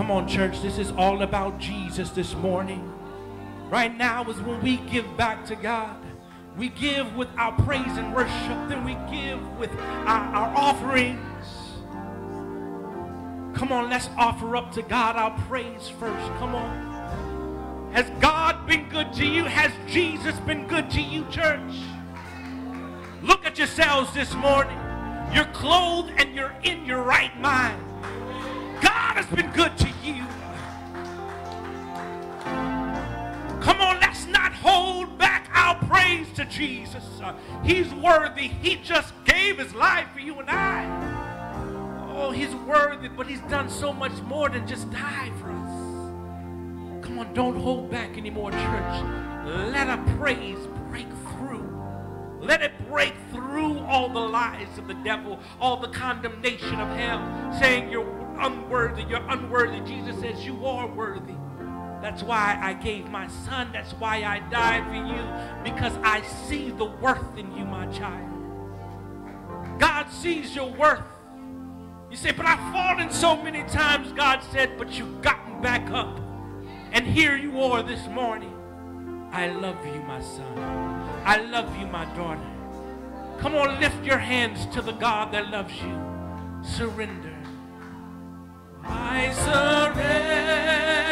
Come on, church. This is all about Jesus this morning. Right now is when we give back to God. We give with our praise and worship, then we give with our, our offerings. Come on, let's offer up to God our praise first. Come on. Has God been good to you? Has Jesus been good to you, church? Look at yourselves this morning. You're clothed and you're in your right mind. God has been good to you. To Jesus. Uh, he's worthy. He just gave his life for you and I. Oh, he's worthy, but he's done so much more than just die for us. Come on, don't hold back anymore, church. Let our praise break through. Let it break through all the lies of the devil, all the condemnation of hell, saying you're unworthy, you're unworthy. Jesus says you are worthy. That's why I gave my son. That's why I died for you, because I see the worth in you, my child. God sees your worth. You say, but I've fallen so many times. God said, but you've gotten back up. And here you are this morning. I love you, my son. I love you, my daughter. Come on, lift your hands to the God that loves you. Surrender. I surrender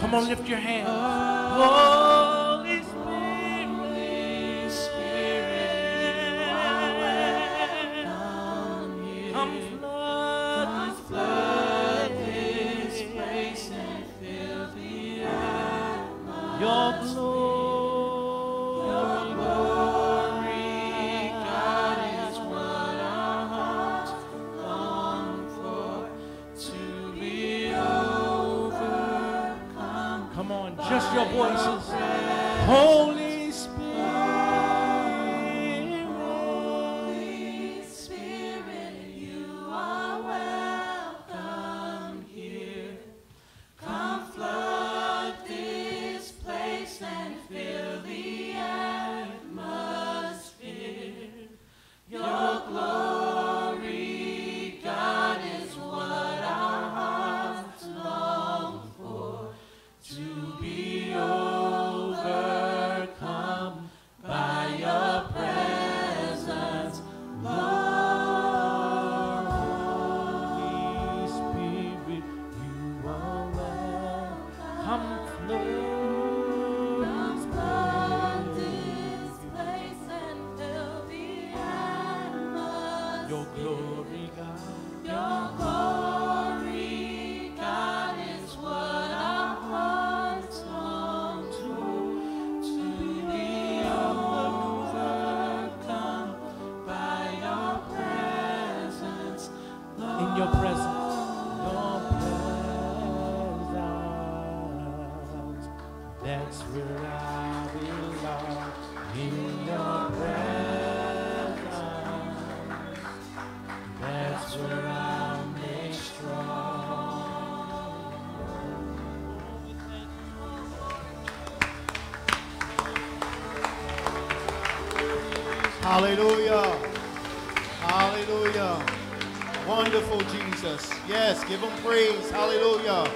Come on, lift your hand. Holy Spirit. Holy Spirit. Come flood Come this flood this place and fill the atmosphere. Holy give him praise. Hallelujah.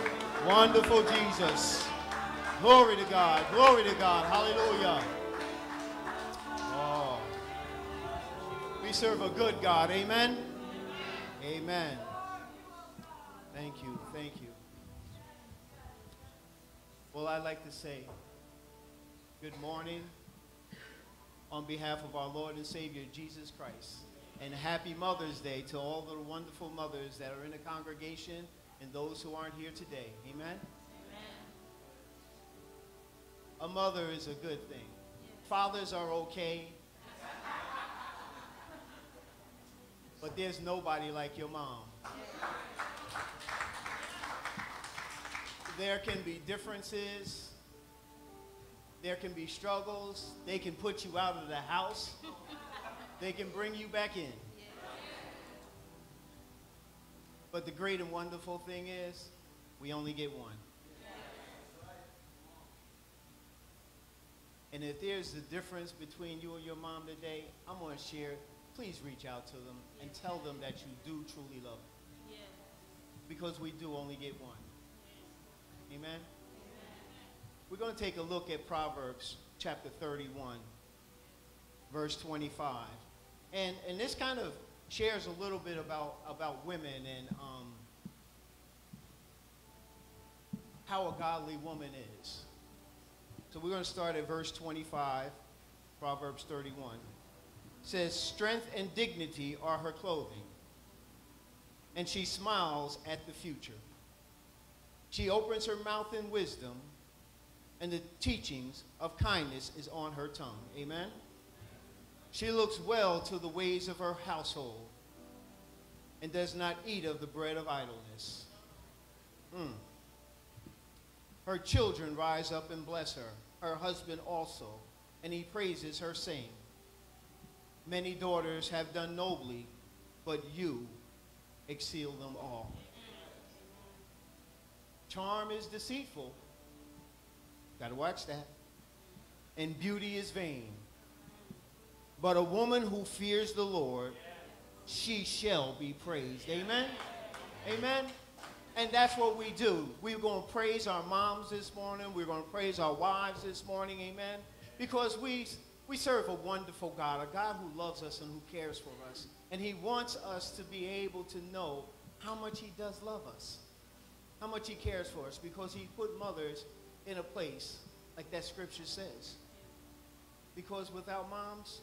Wonderful Jesus. Glory to God. Glory to God. Hallelujah. Oh. We serve a good God. Amen. Amen. Thank you. Thank you. Well, I'd like to say good morning on behalf of our Lord and Savior Jesus Christ. And happy Mother's Day to all the wonderful mothers that are in the congregation and those who aren't here today. Amen? A mother is a good thing. Fathers are okay. But there's nobody like your mom. There can be differences. There can be struggles. They can put you out of the house. They can bring you back in. But the great and wonderful thing is, we only get one. And if there's a difference between you and your mom today, I'm going to share. Please reach out to them and tell them that you do truly love them. Because we do only get one. Amen? We're going to take a look at Proverbs chapter 31, verse 25. And, and this kind of shares a little bit about, about women and um, how a godly woman is. So we're going to start at verse 25, Proverbs 31. It says, Strength and dignity are her clothing, and she smiles at the future. She opens her mouth in wisdom, and the teachings of kindness is on her tongue. Amen? She looks well to the ways of her household, and does not eat of the bread of idleness. Mm. Her children rise up and bless her, her husband also, and he praises her, saying, Many daughters have done nobly, but you exceed them all. Charm is deceitful. Got to watch that. And beauty is vain. But a woman who fears the Lord, she shall be praised. Amen? Amen? And that's what we do. We're going to praise our moms this morning. We're going to praise our wives this morning. Amen. Because we, we serve a wonderful God, a God who loves us and who cares for us. And he wants us to be able to know how much he does love us, how much he cares for us, because he put mothers in a place like that scripture says. Because without moms,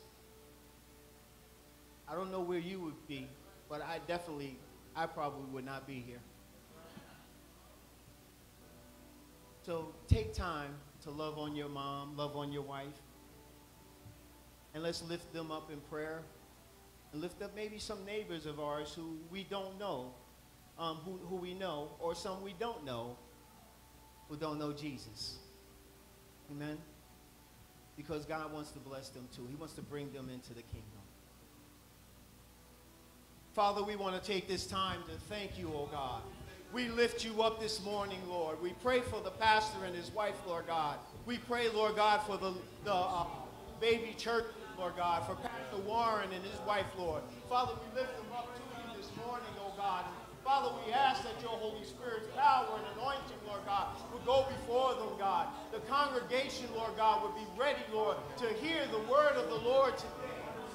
I don't know where you would be, but I definitely, I probably would not be here. So take time to love on your mom, love on your wife, and let's lift them up in prayer. And lift up maybe some neighbors of ours who we don't know, um, who, who we know, or some we don't know, who don't know Jesus. Amen? Because God wants to bless them too. He wants to bring them into the kingdom. Father, we want to take this time to thank you, oh God. We lift you up this morning, Lord. We pray for the pastor and his wife, Lord God. We pray, Lord God, for the, the uh, baby church, Lord God, for Pastor Warren and his wife, Lord. Father, we lift them up to you this morning, oh God. Father, we ask that your Holy Spirit's power and anointing, Lord God, would go before them, God. The congregation, Lord God, would be ready, Lord, to hear the word of the Lord today.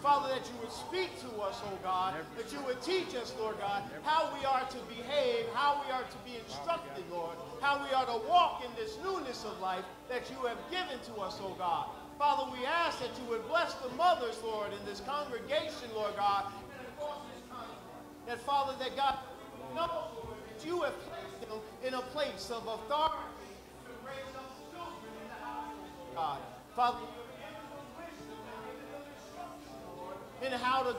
Father, that you would speak to us, oh God, that you would teach us, Lord God, how we are to behave, how we are to be instructed, Lord, how we are to walk in this newness of life that you have given to us, oh God. Father, we ask that you would bless the mothers, Lord, in this congregation, Lord God, that Father, that God knows that you have placed them in a place of authority to raise up children in the house, God. Father, in how to,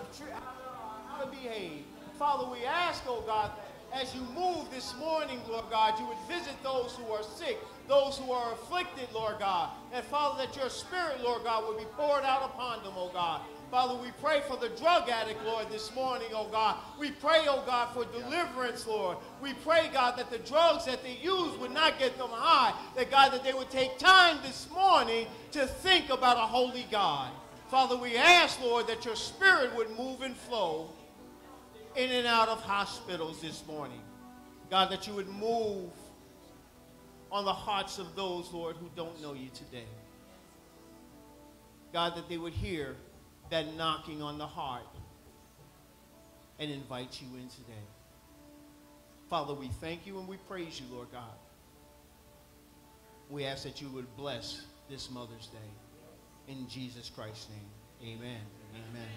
how to behave. Father, we ask, oh God, as you move this morning, Lord God, you would visit those who are sick, those who are afflicted, Lord God. And Father, that your spirit, Lord God, would be poured out upon them, oh God. Father, we pray for the drug addict, Lord, this morning, oh God. We pray, oh God, for deliverance, Lord. We pray, God, that the drugs that they use would not get them high. That, God, that they would take time this morning to think about a holy God. Father, we ask, Lord, that your spirit would move and flow in and out of hospitals this morning. God, that you would move on the hearts of those, Lord, who don't know you today. God, that they would hear that knocking on the heart and invite you in today. Father, we thank you and we praise you, Lord God. We ask that you would bless this Mother's Day. In Jesus Christ's name, amen. Amen.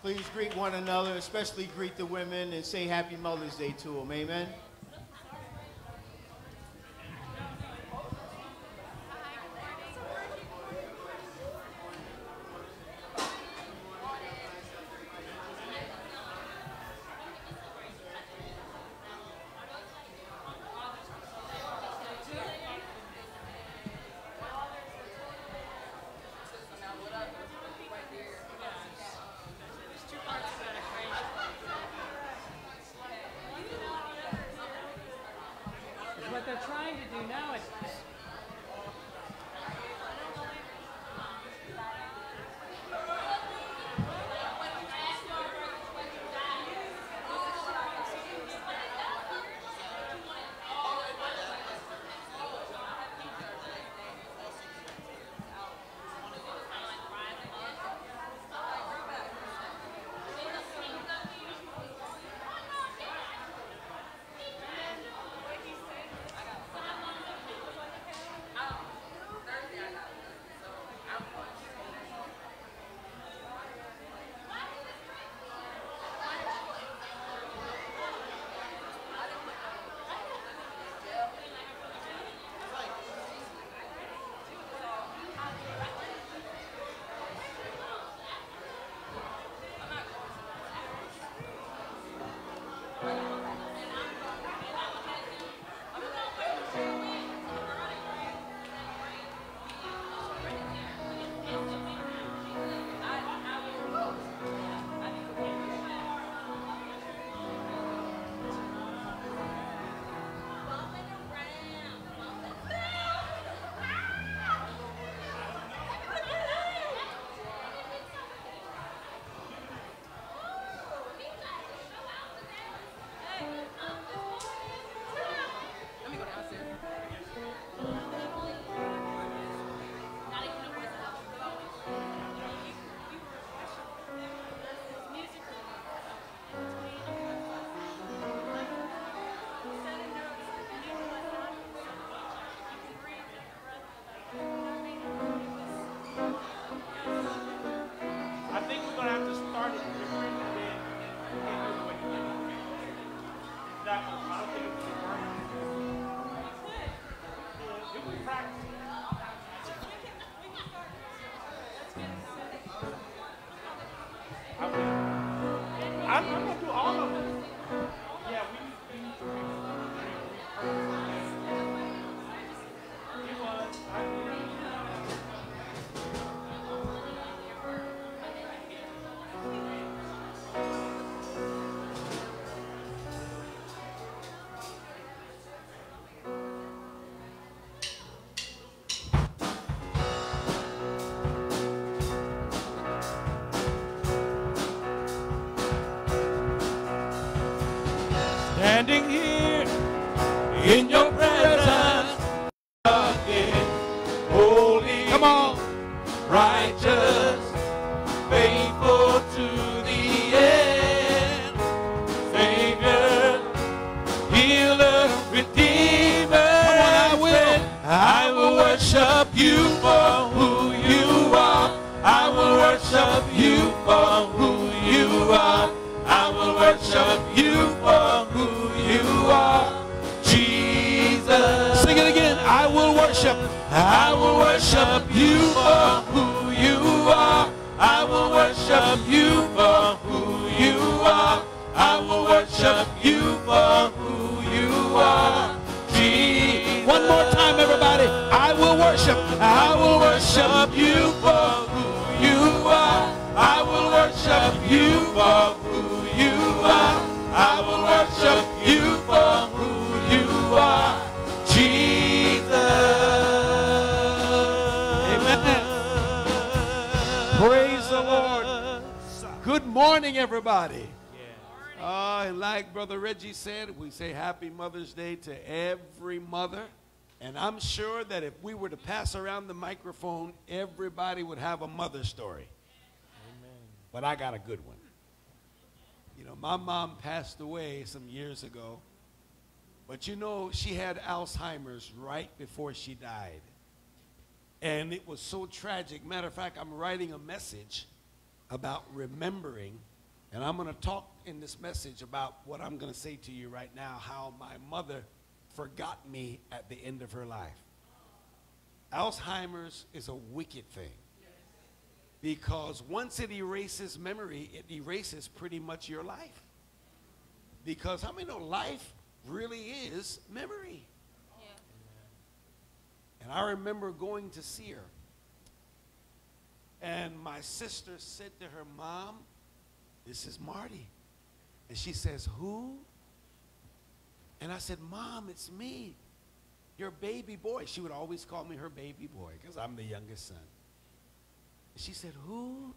Please greet one another, especially greet the women, and say Happy Mother's Day to them. Amen. Worship. I will worship you for who you are. I will worship you for who you are. I will worship you for who you are. Jesus. One more time, everybody. I will worship. I will worship you for who you are. I will worship you for who you are. I will worship you for who you are. Good morning, everybody. Uh, and like Brother Reggie said, we say Happy Mother's Day to every mother. And I'm sure that if we were to pass around the microphone, everybody would have a mother story. But I got a good one. You know, my mom passed away some years ago. But you know, she had Alzheimer's right before she died. And it was so tragic. Matter of fact, I'm writing a message about remembering. And I'm going to talk in this message about what I'm going to say to you right now how my mother forgot me at the end of her life. Alzheimer's is a wicked thing because once it erases memory, it erases pretty much your life. Because how many know life really is memory? And I remember going to see her. And my sister said to her mom, This is Marty. And she says, Who? And I said, Mom, it's me, your baby boy. She would always call me her baby boy because I'm the youngest son. And she said, Who?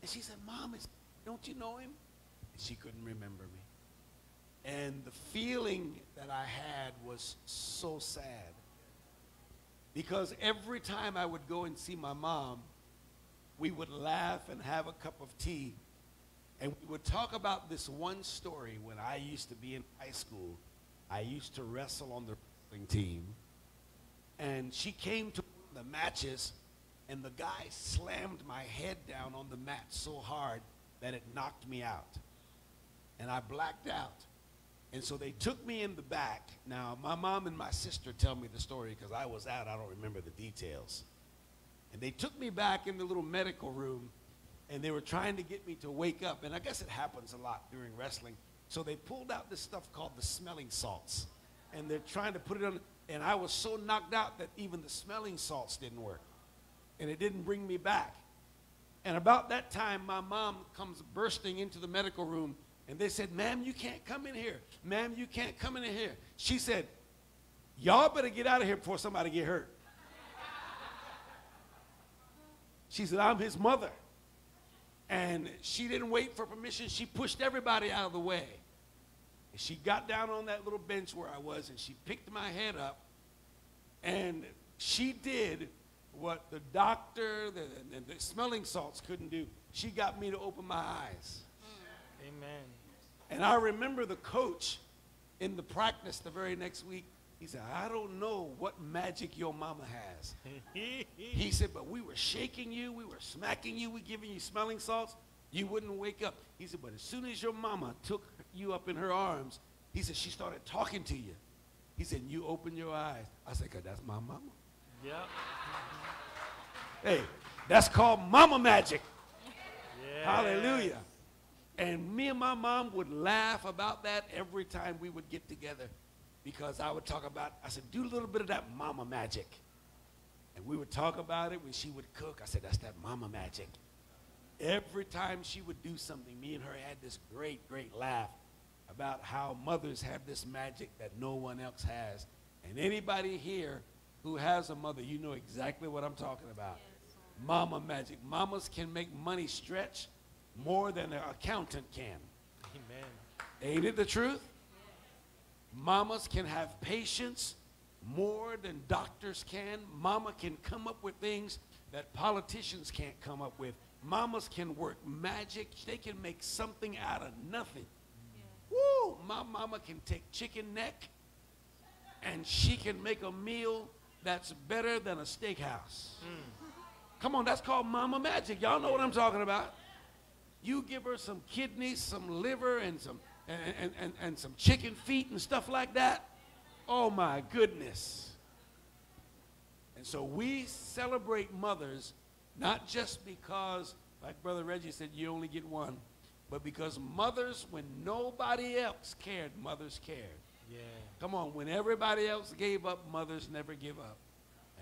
And she said, Mom, it's, don't you know him? And she couldn't remember me. And the feeling that I had was so sad. Because every time I would go and see my mom, we would laugh and have a cup of tea. And we would talk about this one story when I used to be in high school. I used to wrestle on the wrestling team. And she came to the matches, and the guy slammed my head down on the mat so hard that it knocked me out. And I blacked out. And so they took me in the back. Now, my mom and my sister tell me the story because I was out. I don't remember the details. And they took me back in the little medical room, and they were trying to get me to wake up. And I guess it happens a lot during wrestling. So they pulled out this stuff called the smelling salts. And they're trying to put it on. And I was so knocked out that even the smelling salts didn't work. And it didn't bring me back. And about that time, my mom comes bursting into the medical room and they said, Ma'am, you can't come in here. Ma'am, you can't come in here. She said, Y'all better get out of here before somebody get hurt. She said, I'm his mother. And she didn't wait for permission. She pushed everybody out of the way. And she got down on that little bench where I was and she picked my head up. And she did what the doctor, the, the, the smelling salts couldn't do. She got me to open my eyes. Amen. And I remember the coach in the practice the very next week. He said, I don't know what magic your mama has. he said, but we were shaking you, we were smacking you, we giving you smelling salts. You wouldn't wake up. He said, but as soon as your mama took you up in her arms, he said, she started talking to you. He said, you opened your eyes. I said, cause that's my mama. Yep. Hey, that's called mama magic. Yeah. Hallelujah. And me and my mom would laugh about that every time we would get together because I would talk about, I said, do a little bit of that mama magic. And we would talk about it when she would cook. I said, that's that mama magic. Every time she would do something, me and her had this great, great laugh about how mothers have this magic that no one else has. And anybody here who has a mother, you know exactly what I'm talking about. Mama magic. Mamas can make money stretch more than an accountant can. Amen. Ain't it the truth? Mamas can have patience more than doctors can. Mama can come up with things that politicians can't come up with. Mamas can work magic. They can make something out of nothing. Woo! My mama can take chicken neck and she can make a meal that's better than a steakhouse. Hmm. Come on, that's called mama magic. Y'all know what I'm talking about. You give her some kidneys, some liver, and some and, and, and, and some chicken feet and stuff like that. Oh my goodness. And so we celebrate mothers not just because, like Brother Reggie said, you only get one, but because mothers, when nobody else cared, mothers cared. Yeah. Come on, when everybody else gave up, mothers never give up.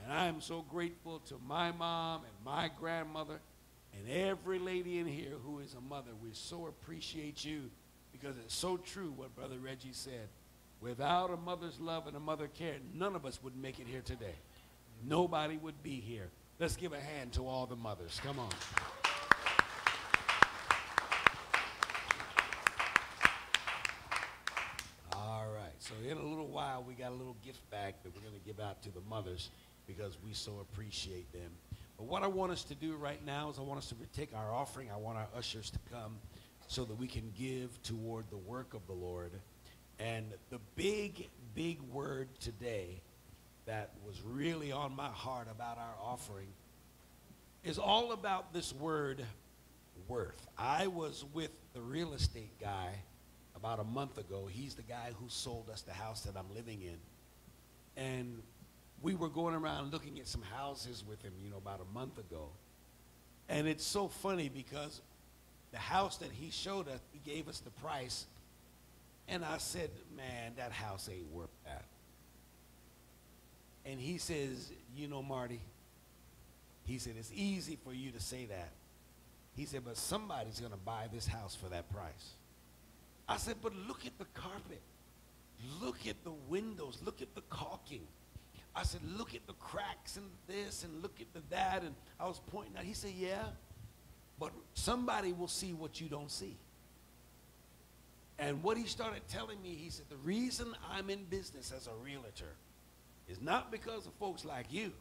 And I am so grateful to my mom and my grandmother and every lady in here who is a mother. We so appreciate you because it's so true what Brother Reggie said. Without a mother's love and a mother care, none of us would make it here today. Nobody would be here. Let's give a hand to all the mothers. Come on. All right. So in a little while, we got a little gift bag that we're going to give out to the mothers because we so appreciate them. But what I want us to do right now is I want us to take our offering. I want our ushers to come so that we can give toward the work of the Lord. And the big, big word today that was really on my heart about our offering is all about this word worth. I was with the real estate guy about a month ago. He's the guy who sold us the house that I'm living in. And we were going around looking at some houses with him, you know, about a month ago. And it's so funny because the house that he showed us, he gave us the price. And I said, man, that house ain't worth that. And he says, you know, Marty, he said, it's easy for you to say that. He said, but somebody's going to buy this house for that price. I said, but look at the carpet. Look at the windows. Look at the caulking. I said, look at the cracks and this and look at the that. And I was pointing out. He said, yeah, but somebody will see what you don't see. And what he started telling me, he said, the reason I'm in business as a realtor is not because of folks like you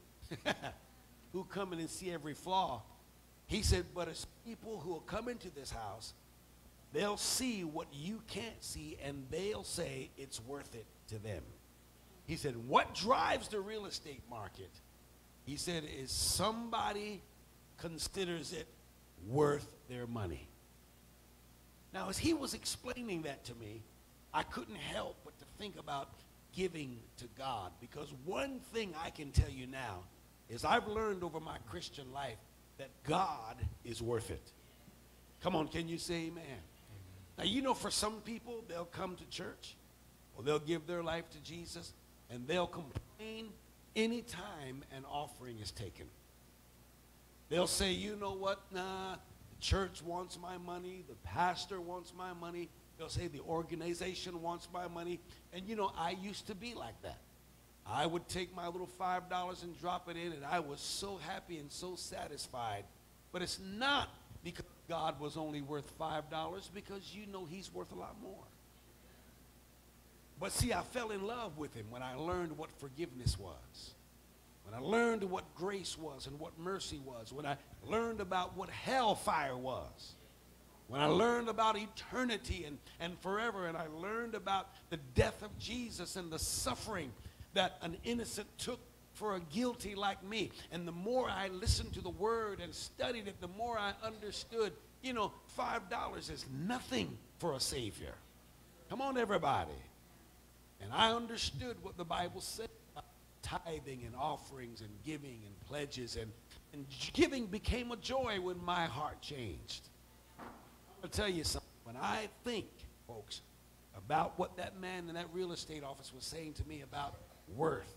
who come in and see every flaw. He said, but it's people who will come into this house, they'll see what you can't see, and they'll say it's worth it to them. He said, what drives the real estate market? He said, is somebody considers it worth their money. Now, as he was explaining that to me, I couldn't help but to think about giving to God because one thing I can tell you now is I've learned over my Christian life that God is worth it. Come on, can you say amen? amen? Now, you know, for some people, they'll come to church or they'll give their life to Jesus and they'll complain anytime an offering is taken. They'll say, you know what? Nah, the church wants my money. The pastor wants my money. They'll say the organization wants my money. And you know, I used to be like that. I would take my little $5 and drop it in, and I was so happy and so satisfied. But it's not because God was only worth $5, because you know He's worth a lot more. But see, I fell in love with Him when I learned what forgiveness was. When I learned what grace was and what mercy was. When I learned about what hellfire was. When I learned about eternity and, and forever, and I learned about the death of Jesus and the suffering that an innocent took for a guilty like me. And the more I listened to the word and studied it, the more I understood, you know, $5 is nothing for a Savior. Come on, everybody. And I understood what the Bible said tithing and offerings and giving and pledges. And, and giving became a joy when my heart changed. I'll tell you something. When I think, folks, about what that man in that real estate office was saying to me about worth,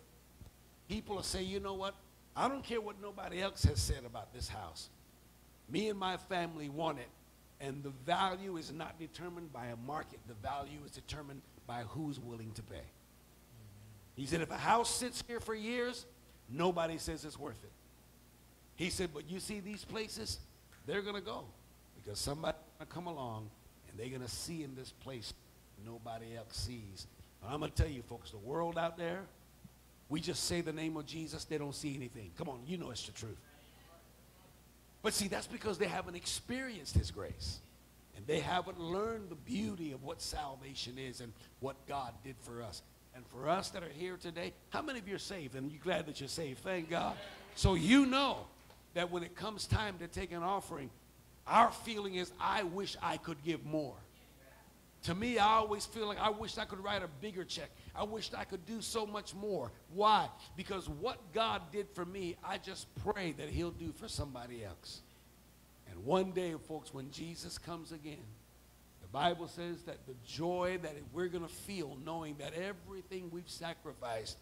people will say, you know what? I don't care what nobody else has said about this house. Me and my family want it. And the value is not determined by a market. The value is determined by who's willing to pay. He said, if a house sits here for years, nobody says it's worth it. He said, but you see these places, they're going to go because somebody's going to come along and they're going to see in this place nobody else sees. I'm going to tell you, folks, the world out there, we just say the name of Jesus, they don't see anything. Come on, you know it's the truth. But see, that's because they haven't experienced his grace. And they haven't learned the beauty of what salvation is and what God did for us. And for us that are here today, how many of you are saved? And you're glad that you're saved. Thank God. So you know that when it comes time to take an offering, our feeling is, I wish I could give more. To me, I always feel like I wish I could write a bigger check. I wish I could do so much more. Why? Because what God did for me, I just pray that He'll do for somebody else. And one day, folks, when Jesus comes again, Bible says that the joy that we're going to feel knowing that everything we've sacrificed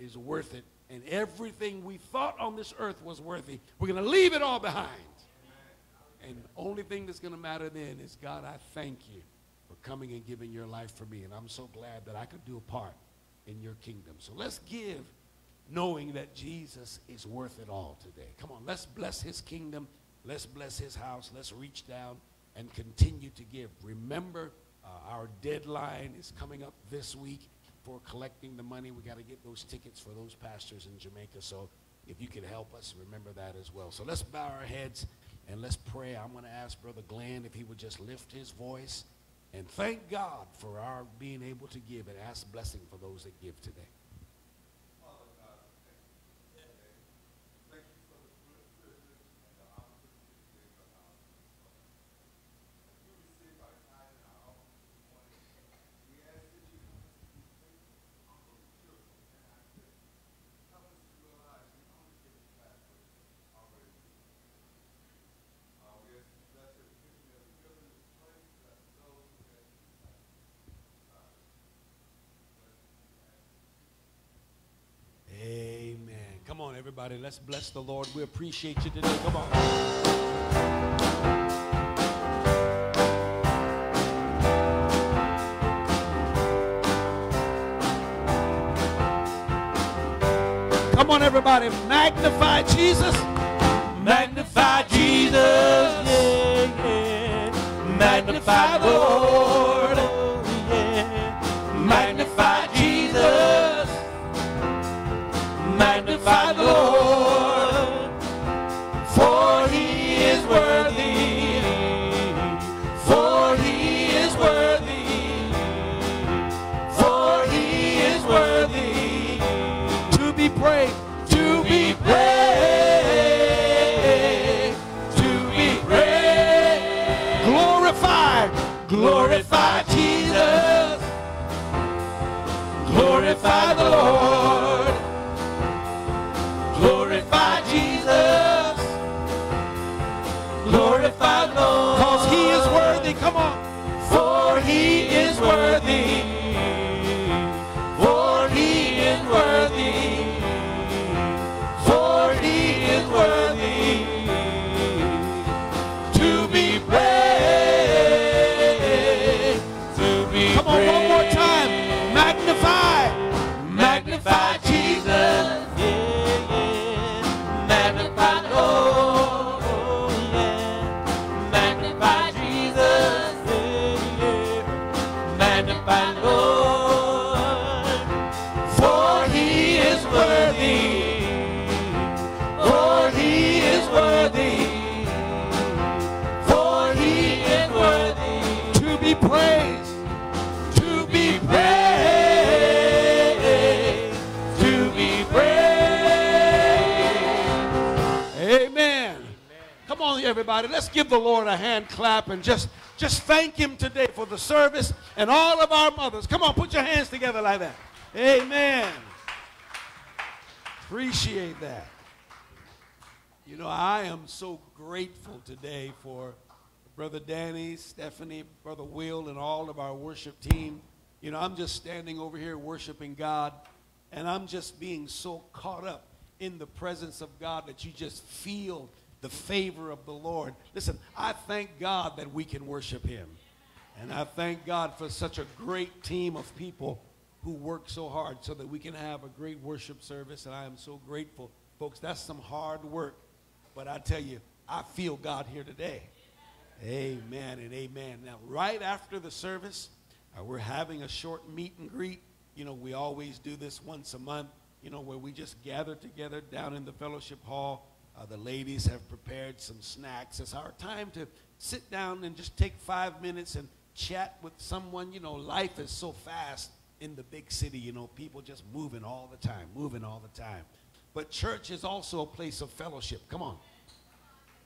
is worth it and everything we thought on this earth was worthy, we're going to leave it all behind. And the only thing that's going to matter then is, God, I thank you for coming and giving your life for me. And I'm so glad that I could do a part in your kingdom. So let's give knowing that Jesus is worth it all today. Come on, let's bless his kingdom. Let's bless his house. Let's reach down and continue to give. Remember, uh, our deadline is coming up this week for collecting the money. We got to get those tickets for those pastors in Jamaica. So if you could help us, remember that as well. So let's bow our heads and let's pray. I'm going to ask Brother Glenn if he would just lift his voice and thank God for our being able to give and ask blessing for those that give today. Come on, everybody. Let's bless the Lord. We appreciate you today. Come on. Come on, everybody. Magnify Jesus. Magnify Jesus. Yeah, yeah. Magnify the Lord. Glorify the Lord. Glorify Jesus. Glorify the Lord. Because he is worthy. Come on. For he is worthy. Everybody. Let's give the Lord a hand clap and just, just thank him today for the service and all of our mothers. Come on, put your hands together like that. Amen. Appreciate that. You know, I am so grateful today for Brother Danny, Stephanie, Brother Will, and all of our worship team. You know, I'm just standing over here worshiping God, and I'm just being so caught up in the presence of God that you just feel the favor of the Lord. Listen, I thank God that we can worship Him. And I thank God for such a great team of people who work so hard so that we can have a great worship service. And I am so grateful. Folks, that's some hard work. But I tell you, I feel God here today. Amen and amen. Now, right after the service, uh, we're having a short meet and greet. you know, we always do this once a month, you know, where we just gather together down in the fellowship hall. Uh, the ladies have prepared some snacks. It's our time to sit down and just take five minutes and chat with someone. You know, life is so fast in the big city, you know, people just moving all the time, moving all the time. But church is also a place of fellowship. Come on.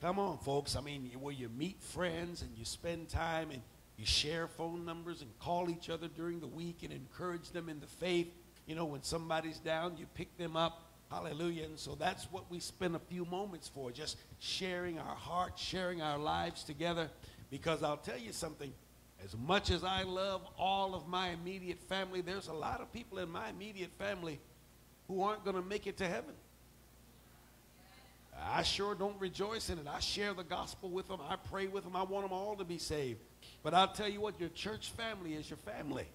Come on, folks. I mean, where you meet friends and you spend time and you share phone numbers and call each other during the week and encourage them in the faith. You know, when somebody's down, you pick them up. Hallelujah. And so that's what we spend a few moments for, just sharing our hearts, sharing our lives together. Because I'll tell you something, as much as I love all of my immediate family, there's a lot of people in my immediate family who aren't going to make it to heaven. I sure don't rejoice in it. I share the gospel with them. I pray with them. I want them all to be saved. But I'll tell you what, your church family is your family.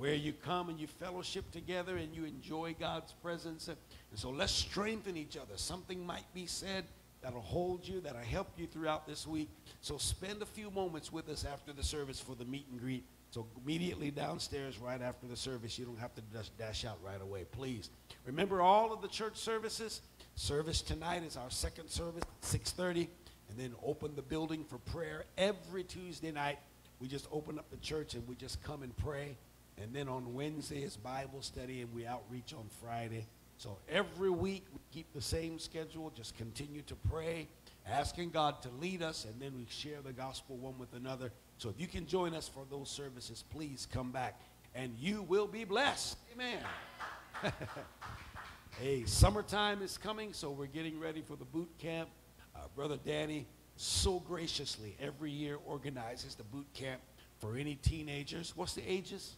Where you come and you fellowship together and you enjoy God's presence. And so let's strengthen each other. Something might be said that'll hold you, that'll help you throughout this week. So spend a few moments with us after the service for the meet and greet. So immediately downstairs right after the service, you don't have to just dash out right away, please. Remember all of the church services? Service tonight is our second service, 6:30, and then open the building for prayer every Tuesday night. We just open up the church and we just come and pray. And then on Wednesday is Bible study and we outreach on Friday. So every week we keep the same schedule, just continue to pray, asking God to lead us, and then we share the gospel one with another. So if you can join us for those services, please come back and you will be blessed. Amen. hey, summertime is coming, so we're getting ready for the boot camp. Uh, Brother Danny so graciously every year organizes the boot camp for any teenagers. What's the ages?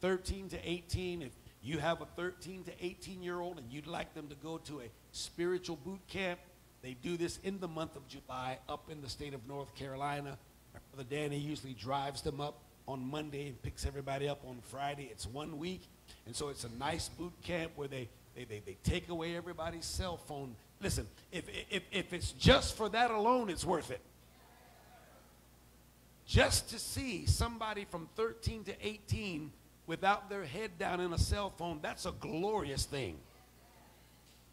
13 to 18. If you have a 13 to 18 year old and you'd like them to go to a spiritual boot camp, they do this in the month of July up in the state of North Carolina. Brother Danny usually drives them up on Monday and picks everybody up on Friday. It's one week. And so it's a nice boot camp where they, they, they, they take away everybody's cell phone. Listen, if, if, if it's just for that alone, it's worth it. Just to see somebody from 13 to 18 without their head down in a cell phone, that's a glorious thing.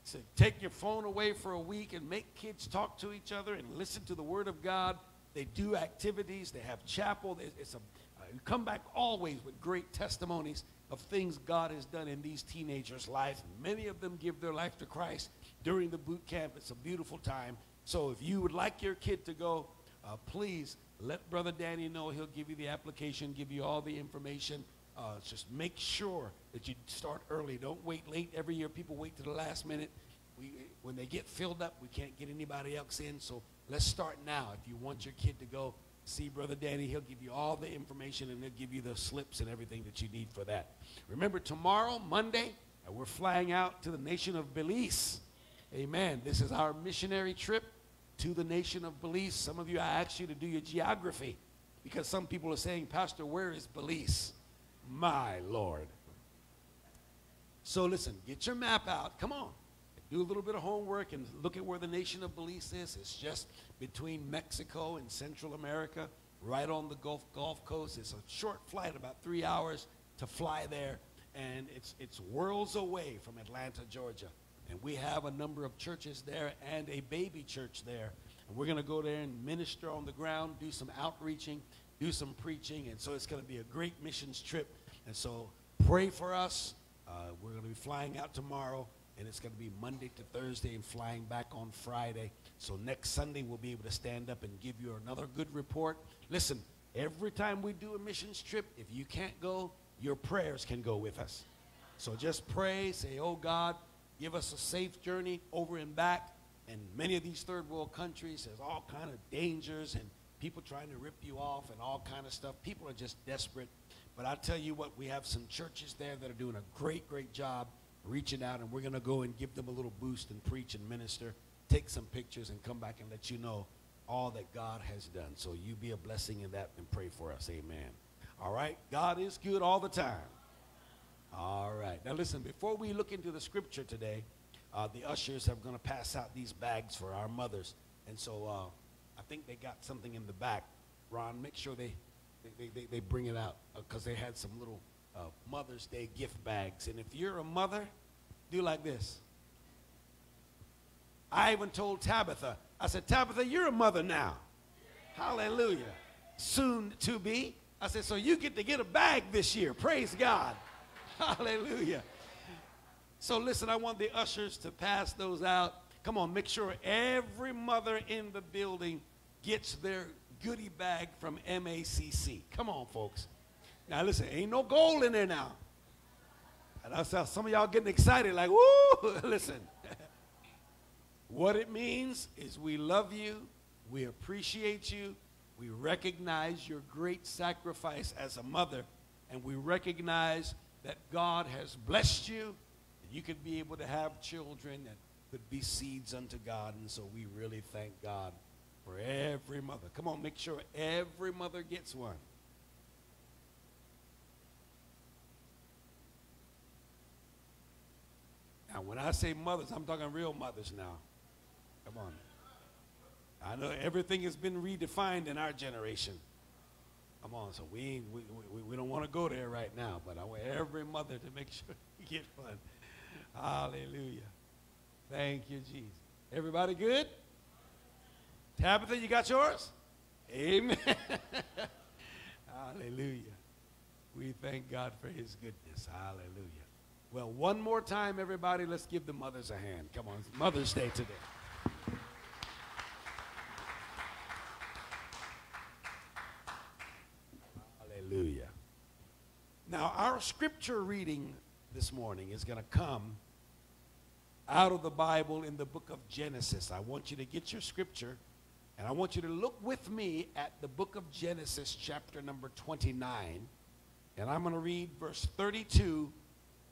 So take your phone away for a week and make kids talk to each other and listen to the Word of God. They do activities. They have chapel. It's a, uh, you come back always with great testimonies of things God has done in these teenagers' lives. Many of them give their life to Christ during the boot camp. It's a beautiful time. So if you would like your kid to go, uh, please let Brother Danny know. He'll give you the application, give you all the information. Uh, just make sure that you start early. Don't wait late. Every year, people wait to the last minute. We, when they get filled up, we can't get anybody else in. So let's start now. If you want your kid to go see Brother Danny, he'll give you all the information and he'll give you the slips and everything that you need for that. Remember, tomorrow, Monday, we're flying out to the nation of Belize. Amen. This is our missionary trip to the nation of Belize. Some of you, I asked you to do your geography because some people are saying, Pastor, where is Belize? My Lord. So listen, get your map out. Come on. Do a little bit of homework and look at where the nation of Belize is. It's just between Mexico and Central America, right on the Gulf, Gulf Coast. It's a short flight, about three hours to fly there. And it's, it's worlds away from Atlanta, Georgia. And we have a number of churches there and a baby church there. And we're going to go there and minister on the ground, do some outreaching, do some preaching. And so it's going to be a great missions trip. And so pray for us. Uh, we're going to be flying out tomorrow, and it's going to be Monday to Thursday and flying back on Friday. So next Sunday, we'll be able to stand up and give you another good report. Listen, every time we do a missions trip, if you can't go, your prayers can go with us. So just pray, say, oh God, give us a safe journey over and back. And many of these third world countries, there's all kind of dangers and people trying to rip you off and all kind of stuff. People are just desperate. But I tell you what, we have some churches there that are doing a great, great job reaching out, and we're going to go and give them a little boost and preach and minister, take some pictures, and come back and let you know all that God has done. So you be a blessing in that and pray for us. Amen. All right? God is good all the time. All right. Now listen, before we look into the scripture today, uh, the ushers are going to pass out these bags for our mothers. And so uh, I think they got something in the back. Ron, make sure they, they, they, they bring it out because uh, they had some little of Mother's Day gift bags. And if you're a mother, do like this. I even told Tabitha, I said, Tabitha, you're a mother now. Hallelujah. Soon to be. I said, so you get to get a bag this year. Praise God. Hallelujah. So listen, I want the ushers to pass those out. Come on, make sure every mother in the building gets their goodie bag from MACC. Come on, folks. Now listen, ain't no gold in there now. And I saw some of y'all getting excited, like, woo! listen. what it means is we love you, we appreciate you, we recognize your great sacrifice as a mother, and we recognize that God has blessed you, and you could be able to have children that could be seeds unto God. And so we really thank God for every mother. Come on, make sure every mother gets one. Now, when I say mothers, I'm talking real mothers now. Come on. I know everything has been redefined in our generation. Come on, so we, we, we, we don't want to go there right now, but I want every mother to make sure you get one. Hallelujah. Thank you, Jesus. Everybody good? Tabitha, you got yours? Amen. Hallelujah. We thank God for his goodness. Hallelujah. Well, one more time, everybody, let's give the mothers a hand. Come on, Mother's Day today. Hallelujah. Now, our scripture reading this morning is going to come out of the Bible in the book of Genesis. I want you to get your scripture and I want you to look with me at the book of Genesis, chapter number 29. And I'm going to read verse 32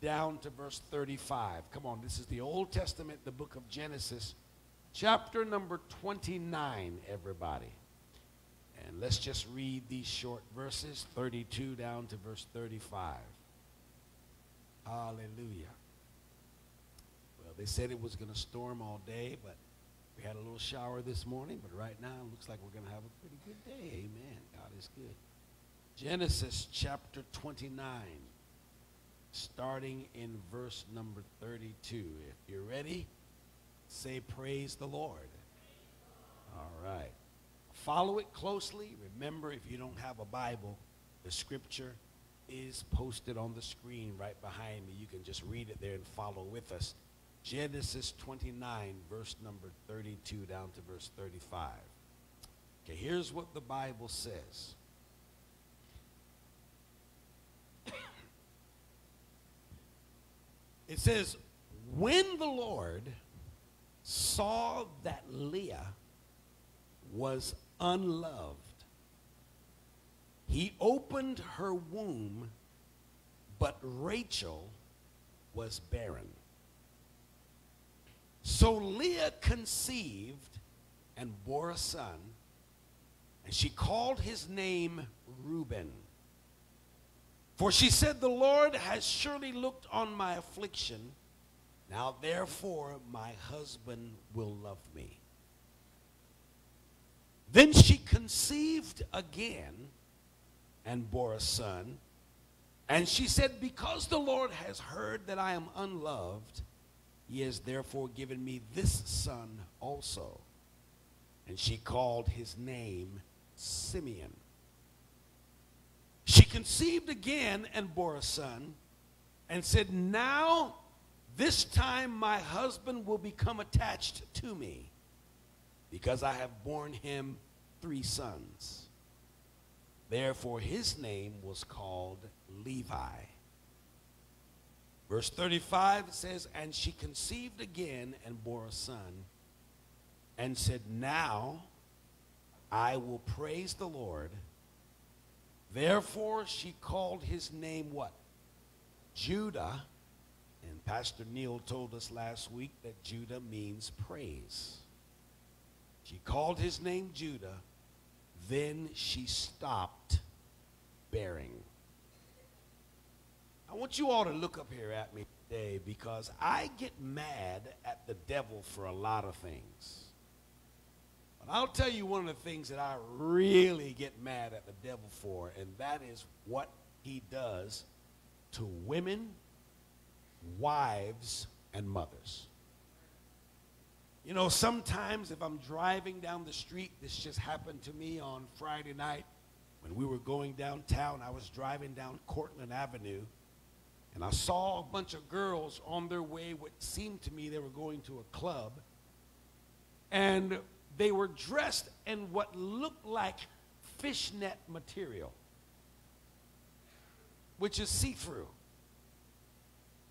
down to verse 35. Come on, this is the Old Testament, the book of Genesis, chapter number 29, everybody. And let's just read these short verses, 32 down to verse 35. Hallelujah. Well, they said it was going to storm all day, but we had a little shower this morning, but right now it looks like we're going to have a pretty good day. Amen. God is good. Genesis chapter 29, starting in verse number 32. If you're ready, say praise the Lord. All right. Follow it closely. Remember, if you don't have a Bible, the scripture is posted on the screen right behind me. You can just read it there and follow with us. Genesis 29, verse number 32 down to verse 35. Okay, here's what the Bible says. It says, when the Lord saw that Leah was unloved, he opened her womb, but Rachel was barren. So Leah conceived and bore a son, and she called his name Reuben. For she said, The Lord has surely looked on my affliction. Now therefore my husband will love me. Then she conceived again and bore a son. And she said, Because the Lord has heard that I am unloved, he has therefore given me this son also. And she called his name Simeon. She conceived again and bore a son and said, Now, this time my husband will become attached to me because I have borne him three sons. Therefore, his name was called Levi. Verse 35 says, And she conceived again and bore a son, and said, Now I will praise the Lord. Therefore she called his name what? Judah. And Pastor Neil told us last week that Judah means praise. She called his name Judah. Then she stopped bearing. I want you all to look up here at me today because I get mad at the devil for a lot of things. But I'll tell you one of the things that I really get mad at the devil for, and that is what he does to women, wives, and mothers. You know, sometimes if I'm driving down the street, this just happened to me on Friday night when we were going downtown. I was driving down Cortland Avenue and I saw a bunch of girls on their way, what seemed to me they were going to a club. And they were dressed in what looked like fishnet material, which is see through.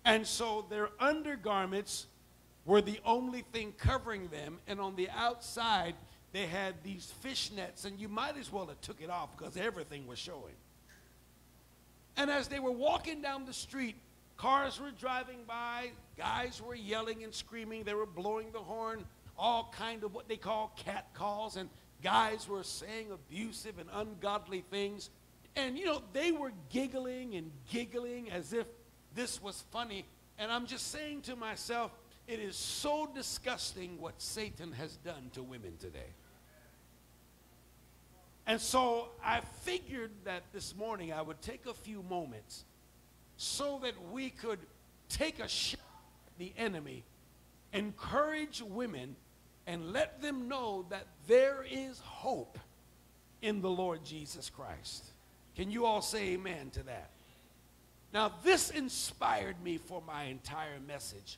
And so their undergarments were the only thing covering them, and on the outside, they had these fishnets, and you might as well have took it off because everything was showing. And as they were walking down the street, cars were driving by, guys were yelling and screaming, they were blowing the horn, all kind of what they call cat calls, and guys were saying abusive and ungodly things. And you know, they were giggling and giggling as if this was funny. And I'm just saying to myself, it is so disgusting what Satan has done to women today. And so I figured that this morning I would take a few moments so that we could take a shot at the enemy, encourage women, and let them know that there is hope in the Lord Jesus Christ. Can you all say amen to that? Now, this inspired me for my entire message.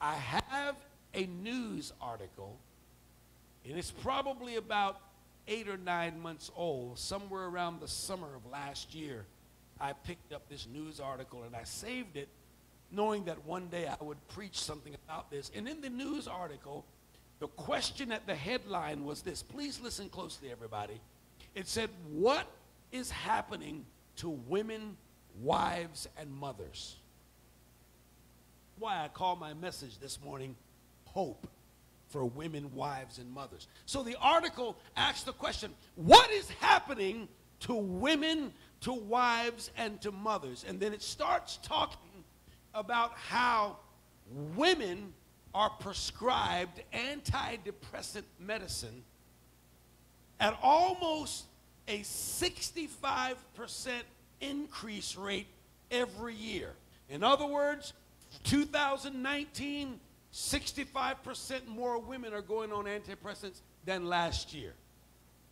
I have a news article, and it's probably about eight or nine months old, somewhere around the summer of last year. I picked up this news article and I saved it, knowing that one day I would preach something about this. And in the news article, the question at the headline was this. Please listen closely, everybody. It said, What is happening to women, wives, and mothers? Why I call my message this morning Hope for Women, Wives, and Mothers. So the article asks the question What is happening to women, to wives, and to mothers? And then it starts talking about how women are prescribed antidepressant medicine at almost a 65% increase rate every year. In other words, 2019, 65% more women are going on antidepressants than last year.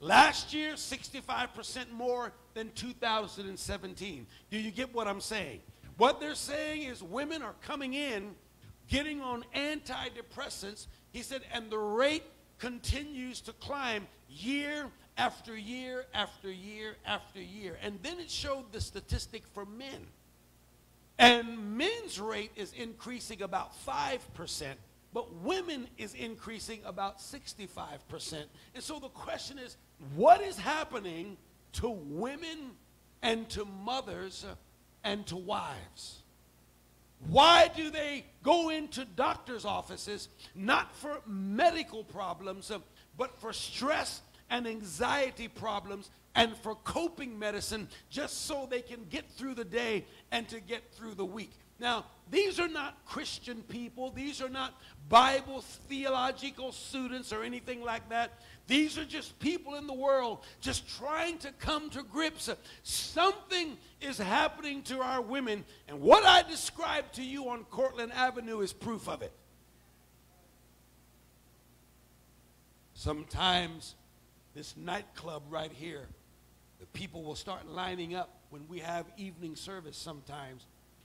Last year, 65% more than 2017. Do you get what I'm saying? What they're saying is women are coming in, getting on antidepressants. He said, and the rate continues to climb year after year after year after year. And then it showed the statistic for men. And men's rate is increasing about 5%, but women is increasing about 65%. And so the question is what is happening to women and to mothers and to wives? Why do they go into doctor's offices not for medical problems, but for stress and anxiety problems and for coping medicine just so they can get through the day and to get through the week. Now, these are not Christian people. These are not Bible theological students or anything like that. These are just people in the world just trying to come to grips. Something is happening to our women, and what I described to you on Cortland Avenue is proof of it. Sometimes this nightclub right here people will start lining up when we have evening service sometimes.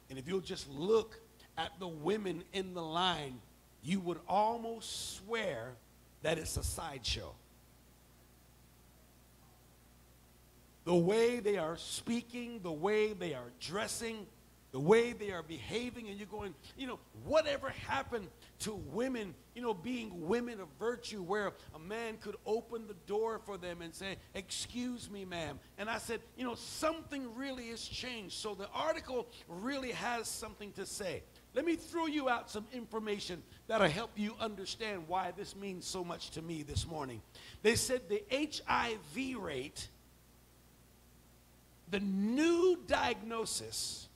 And if you'll just look at the women in the line, you would almost swear that it's a sideshow. The way they are speaking, the way they are dressing, the way they are behaving, and you're going, you know, whatever happened to women, you know, being women of virtue, where a man could open the door for them and say, Excuse me, ma'am. And I said, you know, something really has changed. So the article really has something to say. Let me throw you out some information that'll help you understand why this means so much to me this morning. They said the HIV rate, the new diagnosis,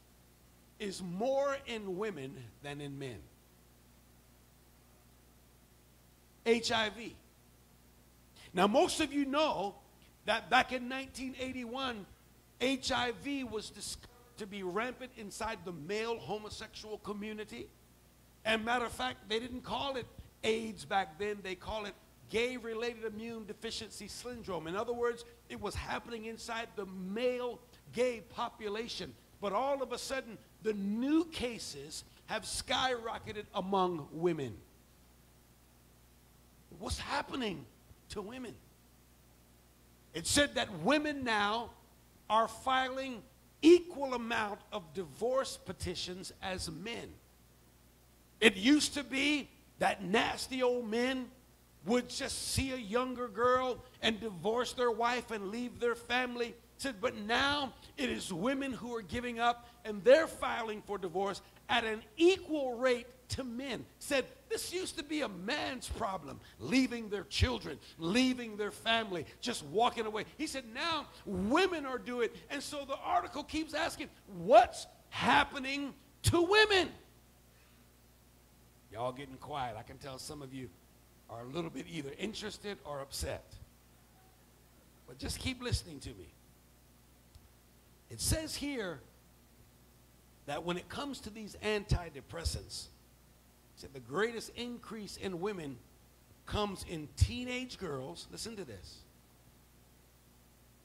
is more in women than in men. HIV. Now, most of you know that back in 1981, HIV was discovered to be rampant inside the male homosexual community. And matter of fact, they didn't call it AIDS back then, they call it gay related immune deficiency syndrome. In other words, it was happening inside the male gay population. But all of a sudden, the new cases have skyrocketed among women. What's happening to women? It said that women now are filing equal amount of divorce petitions as men. It used to be that nasty old men would just see a younger girl and divorce their wife and leave their family. Said, but now it is women who are giving up and they're filing for divorce at an equal rate to men. Said this used to be a man's problem, leaving their children, leaving their family, just walking away. He said now women are doing it. And so the article keeps asking, what's happening to women? Y'all getting quiet. I can tell some of you are a little bit either interested or upset. But just keep listening to me. It says here that when it comes to these antidepressants, said the greatest increase in women comes in teenage girls. Listen to this.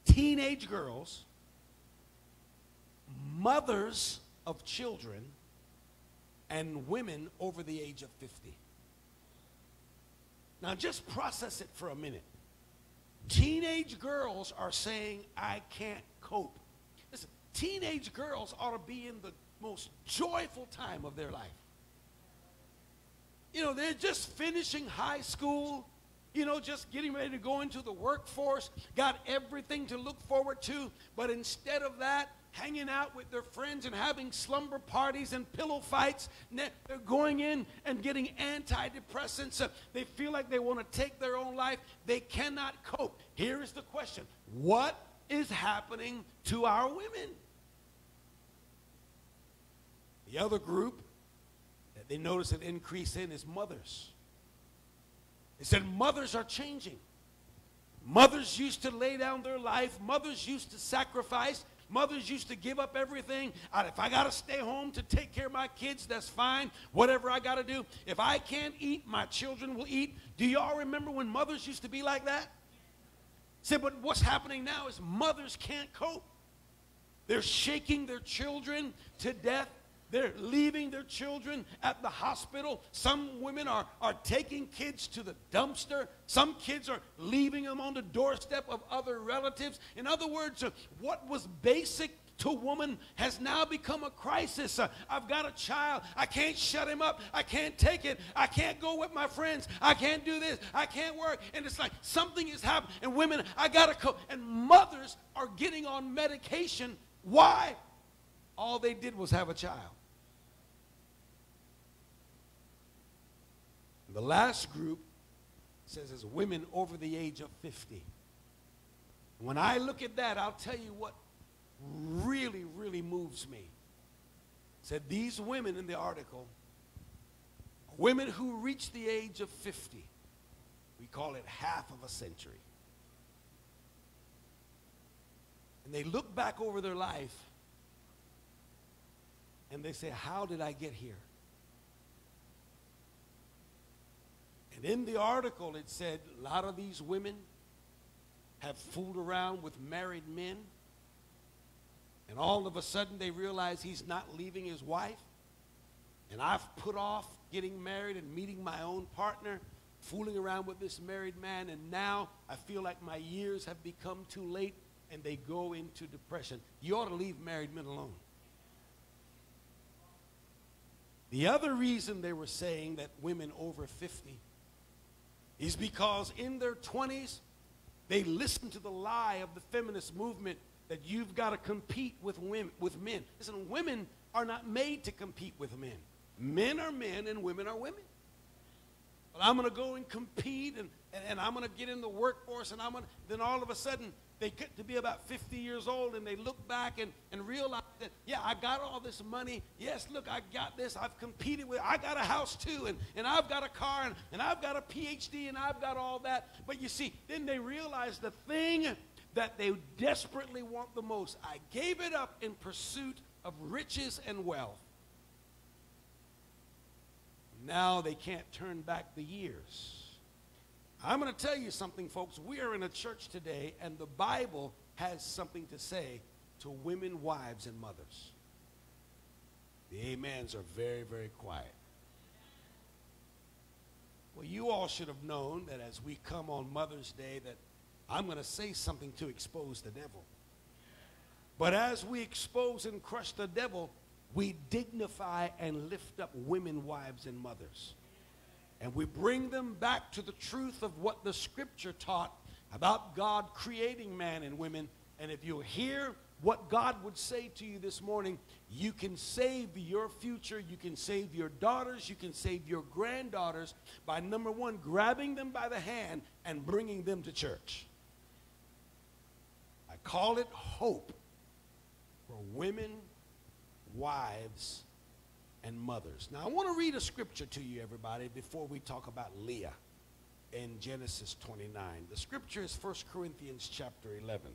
Teenage girls, mothers of children, and women over the age of 50. Now, just process it for a minute. Teenage girls are saying, I can't cope. Teenage girls ought to be in the most joyful time of their life. You know, they're just finishing high school, you know, just getting ready to go into the workforce, got everything to look forward to, but instead of that, hanging out with their friends and having slumber parties and pillow fights. They're going in and getting antidepressants. Uh, they feel like they want to take their own life. They cannot cope. Here is the question What is happening to our women? The other group that they notice an increase in is mothers. They said mothers are changing. Mothers used to lay down their life. Mothers used to sacrifice. Mothers used to give up everything. If I got to stay home to take care of my kids, that's fine. Whatever I got to do. If I can't eat, my children will eat. Do y'all remember when mothers used to be like that? Say, but what's happening now is mothers can't cope. They're shaking their children to death. They're leaving their children at the hospital. Some women are, are taking kids to the dumpster. Some kids are leaving them on the doorstep of other relatives. In other words, uh, what was basic to woman has now become a crisis. Uh, I've got a child. I can't shut him up. I can't take it. I can't go with my friends. I can't do this. I can't work. And it's like something is happening. And women, I got to cope. And mothers are getting on medication. Why? All they did was have a child. The last group says is women over the age of 50. When I look at that, I'll tell you what really, really moves me. said these women in the article, women who reach the age of 50, we call it half of a century. And they look back over their life and they say, How did I get here? And in the article, it said a lot of these women have fooled around with married men. And all of a sudden, they realize he's not leaving his wife. And I've put off getting married and meeting my own partner, fooling around with this married man. And now I feel like my years have become too late and they go into depression. You ought to leave married men alone. The other reason they were saying that women over 50 is because in their 20s, they listened to the lie of the feminist movement that you've got to compete with women, with men. Listen, women are not made to compete with men. Men are men and women are women. But I'm going to go and compete and, and, and I'm going to get in the workforce and I'm going to, then all of a sudden they get to be about 50 years old and they look back and, and realize that, yeah, I got all this money. Yes, look, I got this. I've competed with, I got a house too, and, and I've got a car, and, and I've got a PhD, and I've got all that. But you see, then they realize the thing that they desperately want the most, I gave it up in pursuit of riches and wealth. Now they can't turn back the years. I'm going to tell you something, folks. We are in a church today, and the Bible has something to say to women, wives, and mothers. The amens are very, very quiet. Well, you all should have known that as we come on Mother's Day that I'm going to say something to expose the devil. But as we expose and crush the devil, we dignify and lift up women, wives, and mothers. And we bring them back to the truth of what the scripture taught about God creating man and women. And if you hear what God would say to you this morning, you can save your future, you can save your daughters, you can save your granddaughters by number one, grabbing them by the hand and bringing them to church. Call it hope for women, wives, and mothers. Now, I want to read a scripture to you, everybody, before we talk about Leah in Genesis 29. The scripture is 1 Corinthians chapter 11.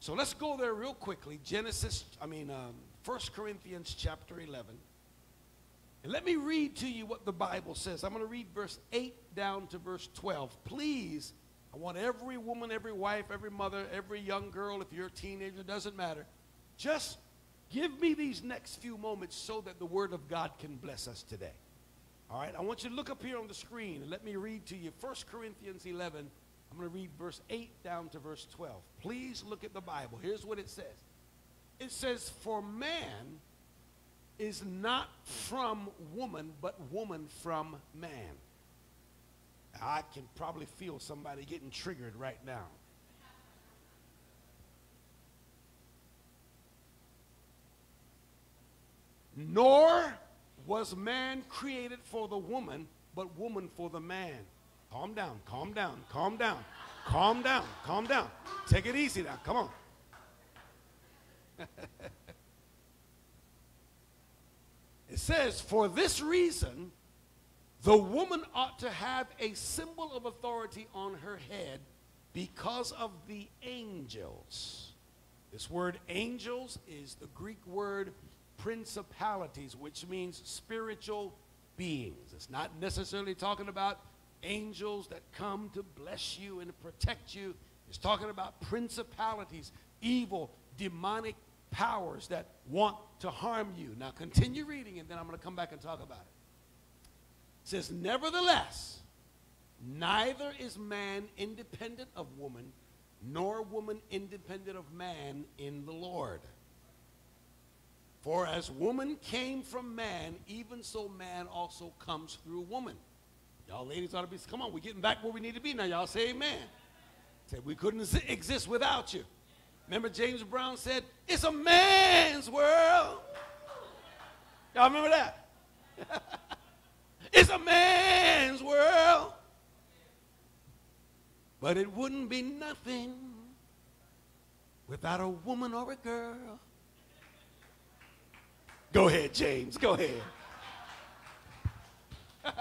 So let's go there real quickly. Genesis, I mean, um, 1 Corinthians chapter 11. And let me read to you what the Bible says. I'm going to read verse 8 down to verse 12. Please, I want every woman, every wife, every mother, every young girl, if you're a teenager, doesn't matter. Just give me these next few moments so that the Word of God can bless us today. All right, I want you to look up here on the screen and let me read to you 1 Corinthians 11 I'm going to read verse 8 down to verse 12. Please look at the Bible. Here's what it says it says, For man is not from woman, but woman from man. I can probably feel somebody getting triggered right now. Nor was man created for the woman, but woman for the man. Calm down, calm down, calm down, calm down, calm down. Take it easy now. Come on. it says, For this reason, the woman ought to have a symbol of authority on her head because of the angels. This word angels is the Greek word principalities, which means spiritual beings. It's not necessarily talking about angels that come to bless you and protect you. It's talking about principalities, evil, demonic powers that want to harm you. Now continue reading and then I'm going to come back and talk about it. Says, Nevertheless, neither is man independent of woman, nor woman independent of man in the Lord. For as woman came from man, even so man also comes through woman. Y'all ladies ought to be, come on, we're getting back where we need to be now. Y'all say amen. Said we couldn't exist without you. Remember James Brown said, it's a man's world. Y'all remember that? it's a man's world. But it wouldn't be nothing without a woman or a girl. Go ahead, James. Go ahead.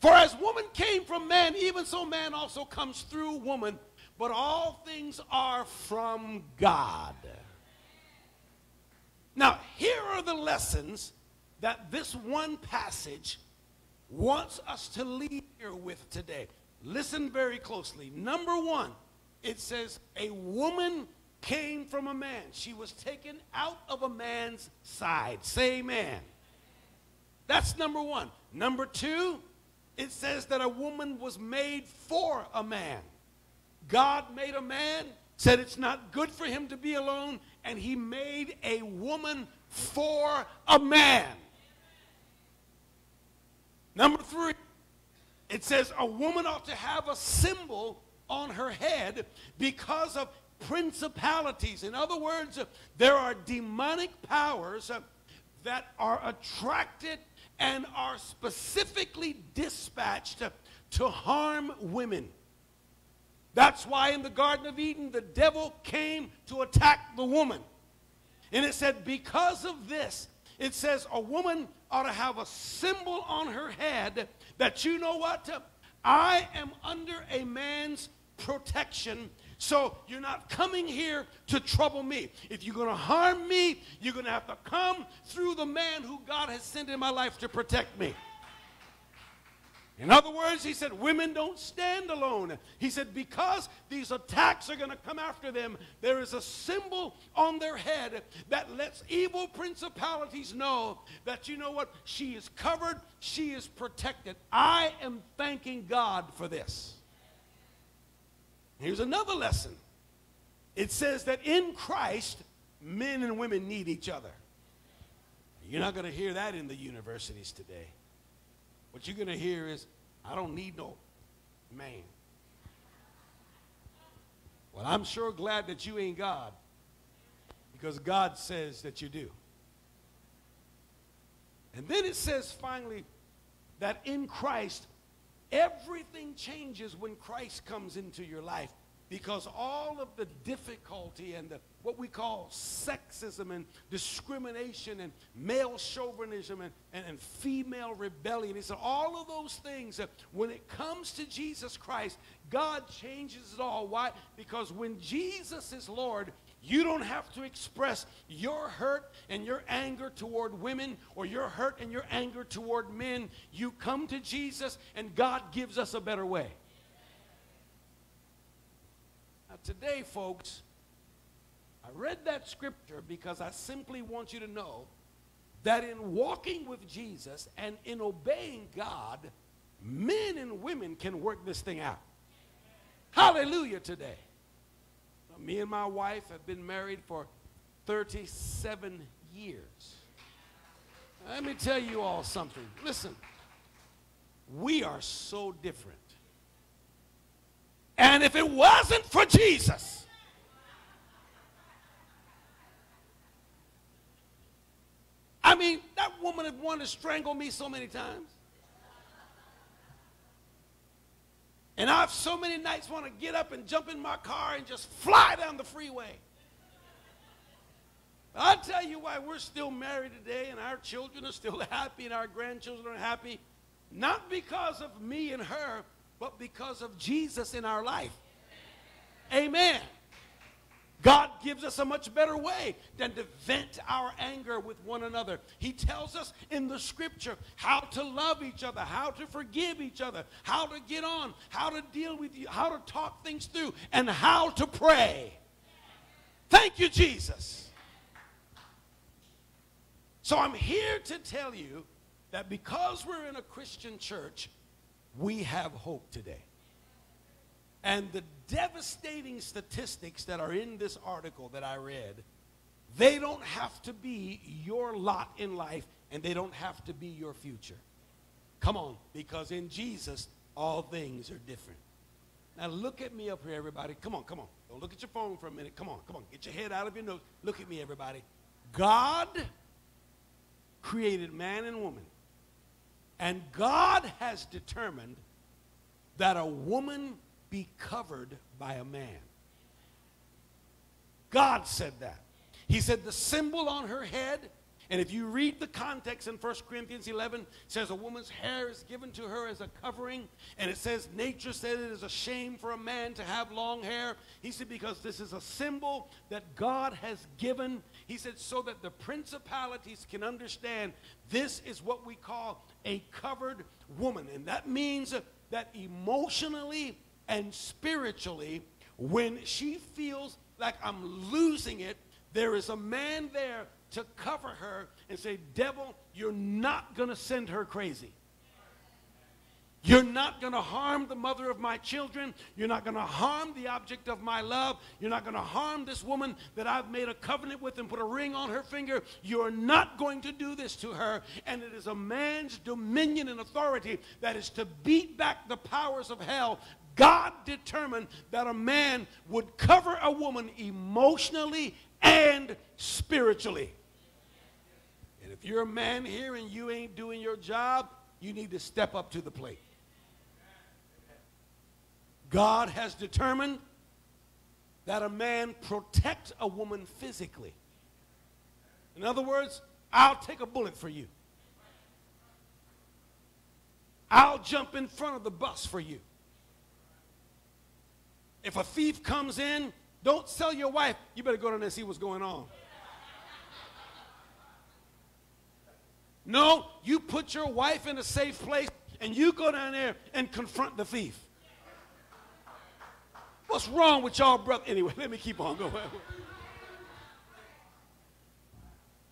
For as woman came from man, even so man also comes through woman. But all things are from God. Now, here are the lessons that this one passage wants us to leave here with today. Listen very closely. Number one, it says, A woman came from a man. She was taken out of a man's side. Say amen. That's number one. Number two, it says that a woman was made for a man. God made a man, said it's not good for him to be alone, and he made a woman for a man. Number three, it says a woman ought to have a symbol on her head because of principalities. In other words, there are demonic powers that are attracted and are specifically dispatched to harm women. That's why in the Garden of Eden, the devil came to attack the woman. And it said, because of this, it says a woman ought to have a symbol on her head that you know what? I am under a man's protection So you're not coming here to trouble me. If you're going to harm me, you're going to have to come through the man who God has sent in my life to protect me. In other words, he said, women don't stand alone. He said, because these attacks are going to come after them, there is a symbol on their head that lets evil principalities know that, you know what, she is covered, she is protected. I am thanking God for this. Here's another lesson it says that in Christ, men and women need each other. You're not going to hear that in the universities today. What you're going to hear is, I don't need no man. Well, I'm sure glad that you ain't God because God says that you do. And then it says finally that in Christ, everything changes when Christ comes into your life because all of the difficulty and the, what we call sexism and discrimination and male chauvinism and, and, and female rebellion, he said all of those things, uh, when it comes to Jesus Christ, God changes it all. Why? Because when Jesus is Lord, you don't have to express your hurt and your anger toward women or your hurt and your anger toward men. You come to Jesus and God gives us a better way. Today, folks, I read that scripture because I simply want you to know that in walking with Jesus and in obeying God, men and women can work this thing out. Hallelujah today. Now, me and my wife have been married for 37 years. Let me tell you all something. Listen, we are so different. And if it wasn't for Jesus, I mean, that woman had wanted to strangle me so many times. And I've so many nights want to get up and jump in my car and just fly down the freeway. I'll tell you why we're still married today and our children are still happy and our grandchildren are happy. Not because of me and her, but because of Jesus in our life. Amen. God gives us a much better way than to vent our anger with one another. He tells us in the scripture how to love each other, how to forgive each other, how to get on, how to deal with you, how to talk things through, and how to pray. Thank you, Jesus. So I'm here to tell you that because we're in a Christian church, we have hope today. And the devastating statistics that are in this article that I read, they don't have to be your lot in life and they don't have to be your future. Come on, because in Jesus, all things are different. Now look at me up here, everybody. Come on, come on. Don't look at your phone for a minute. Come on, come on. Get your head out of your nose. Look at me, everybody. God created man and woman. And God has determined that a woman be covered by a man. God said that. He said the symbol on her head, and if you read the context in 1 Corinthians 11, says a woman's hair is given to her as a covering, and it says nature said it is a shame for a man to have long hair. He said because this is a symbol that God has given. He said so that the principalities can understand this is what we call a covered woman, and that means that emotionally and spiritually, when she feels like I'm losing it, there is a man there to cover her and say, Devil, you're not going to send her crazy. You're not going to harm the mother of my children. You're not going to harm the object of my love. You're not going to harm this woman that I've made a covenant with and put a ring on her finger. You're not going to do this to her. And it is a man's dominion and authority that is to beat back the powers of hell. God determined that a man would cover a woman emotionally and spiritually. And if you're a man here and you ain't doing your job, you need to step up to the plate. God has determined that a man protect a woman physically. In other words, I'll take a bullet for you. I'll jump in front of the bus for you. If a thief comes in, don't sell your wife. You better go down there and see what's going on. No, you put your wife in a safe place and you go down there and confront the thief. What's wrong with y'all, brother? Anyway, let me keep on going.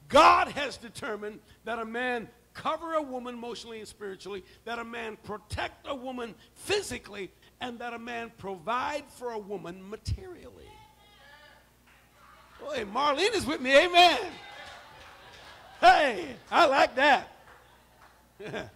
God has determined that a man cover a woman emotionally and spiritually, that a man protect a woman physically, and that a man provide for a woman materially. Boy, Marlene is with me, amen. Hey, I like that.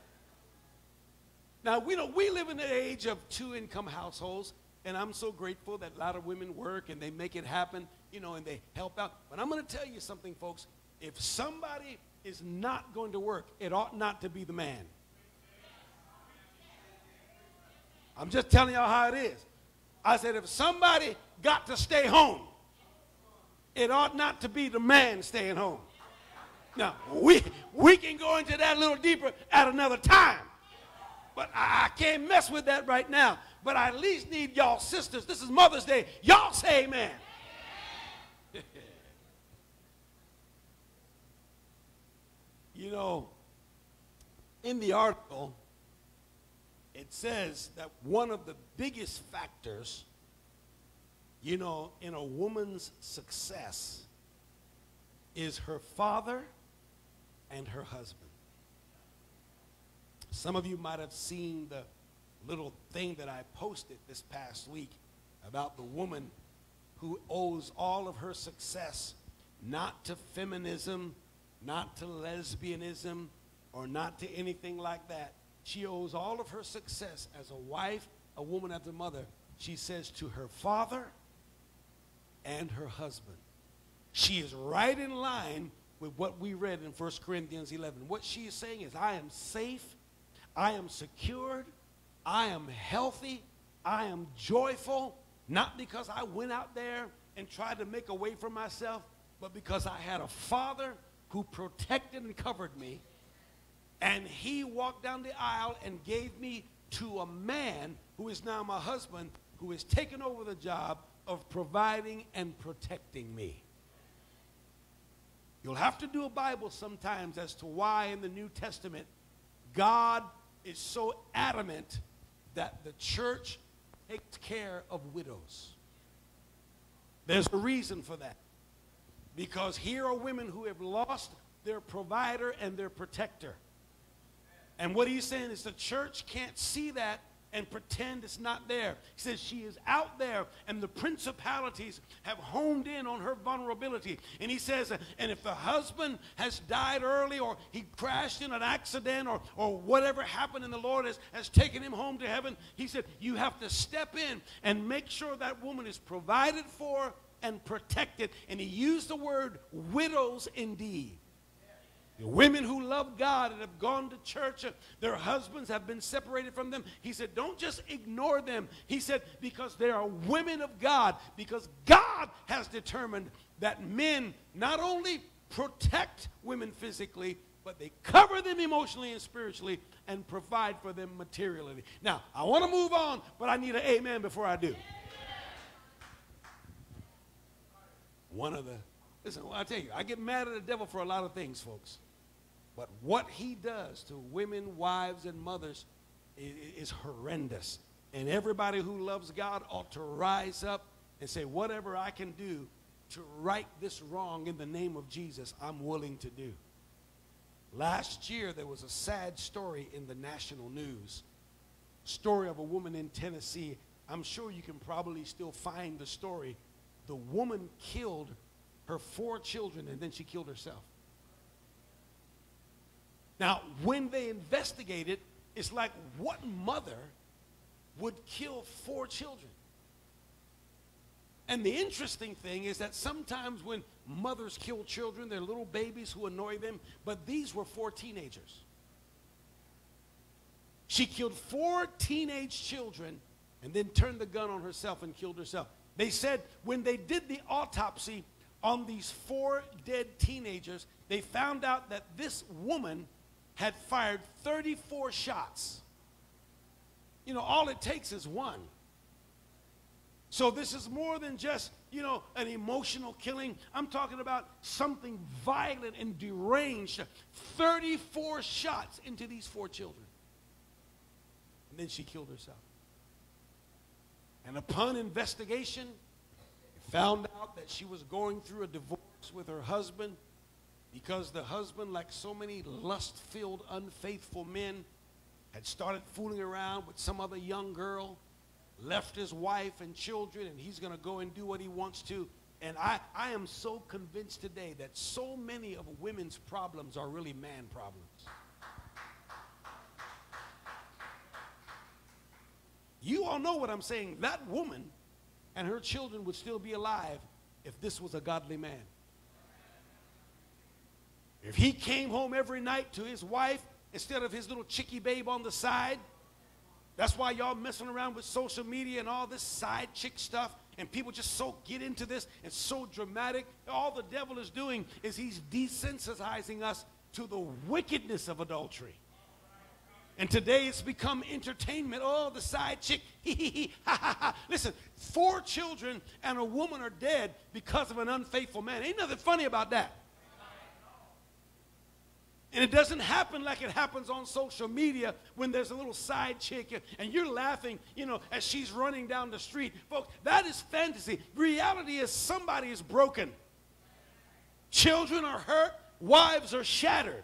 now we know we live in an age of two income households, and I'm so grateful that a lot of women work and they make it happen, you know, and they help out. But I'm going to tell you something, folks. If somebody is not going to work, it ought not to be the man. I'm just telling y'all how it is. I said, if somebody got to stay home, it ought not to be the man staying home. Now, we, we can go into that a little deeper at another time. But I, I can't mess with that right now. But I at least need y'all sisters. This is Mother's Day. Y'all say amen. you know, in the article, it says that one of the biggest factors, you know, in a woman's success is her father and her husband. Some of you might have seen the little thing that I posted this past week about the woman who owes all of her success not to feminism, not to lesbianism, or not to anything like that. She owes all of her success as a wife, a woman, as a mother, she says, to her father and her husband. She is right in line with what we read in 1 Corinthians 11. What she is saying is, I am safe, I am secured, I am healthy, I am joyful, not because I went out there and tried to make a way for myself, but because I had a father who protected and covered me, and he walked down the aisle and gave me to a man who is now my husband, who has taken over the job of providing and protecting me. You'll have to do a Bible sometimes as to why in the New Testament God is so adamant that the church takes care of widows. There's a reason for that. Because here are women who have lost their provider and their protector. And what he's saying is the church can't see that and pretend it's not there. He says she is out there, and the principalities have honed in on her vulnerability. And he says, and if the husband has died early, or he crashed in an accident, or, or whatever happened, and the Lord has, has taken him home to heaven, he said, you have to step in and make sure that woman is provided for and protected. And he used the word widows indeed. Women who love God and have gone to church, uh, their husbands have been separated from them. He said, Don't just ignore them. He said, Because they are women of God, because God has determined that men not only protect women physically, but they cover them emotionally and spiritually and provide for them materially. Now, I want to move on, but I need an amen before I do. One of the, listen, I tell you, I get mad at the devil for a lot of things, folks. But what he does to women, wives, and mothers is, horrendous. And everybody who loves God ought to rise up and say, whatever I can do to right this wrong in the name of Jesus, I'm willing to do. Last year, there was a sad story in the national news. Story of a woman in Tennessee. I'm sure you can probably still find the story. The woman killed her four children and then she killed herself. Now, when they investigated, it's like what mother would kill four children? And the interesting thing is that sometimes when mothers kill children, they're little babies who annoy them, but these were four teenagers. She killed four teenage children and then turned the gun on herself and killed herself. They said when they did the autopsy on these four dead teenagers, they found out that this woman had fired 34 shots. You know, all it takes is one. So this is more than just, you know, an emotional killing. I'm talking about something violent and deranged. 34 shots into these four children. And then she killed herself. And upon investigation, found out that she was going through a divorce with her husband because the husband, like so many lust filled, unfaithful men, had started fooling around with some other young girl, left his wife and children, and he's going to go and do what he wants to. And I, I am so convinced today that so many of women's problems are really man problems. You all know what I'm saying. That woman and her children would still be alive if this was a godly man. If he came home every night to his wife instead of his little chickie babe on the side, that's why y'all messing around with social media and all this side chick stuff, and people just so get into this and so dramatic. All the devil is doing is he's desensitizing us to the wickedness of adultery. And today it's become entertainment. Oh, the side chick. Listen, four children and a woman are dead because of an unfaithful man. Ain't nothing funny about that. And it doesn't happen like it happens on social media when there's a little side chick and you're laughing, you know, as she's running down the street. Folks, that is fantasy. Reality is somebody is broken. Children are hurt, wives are shattered.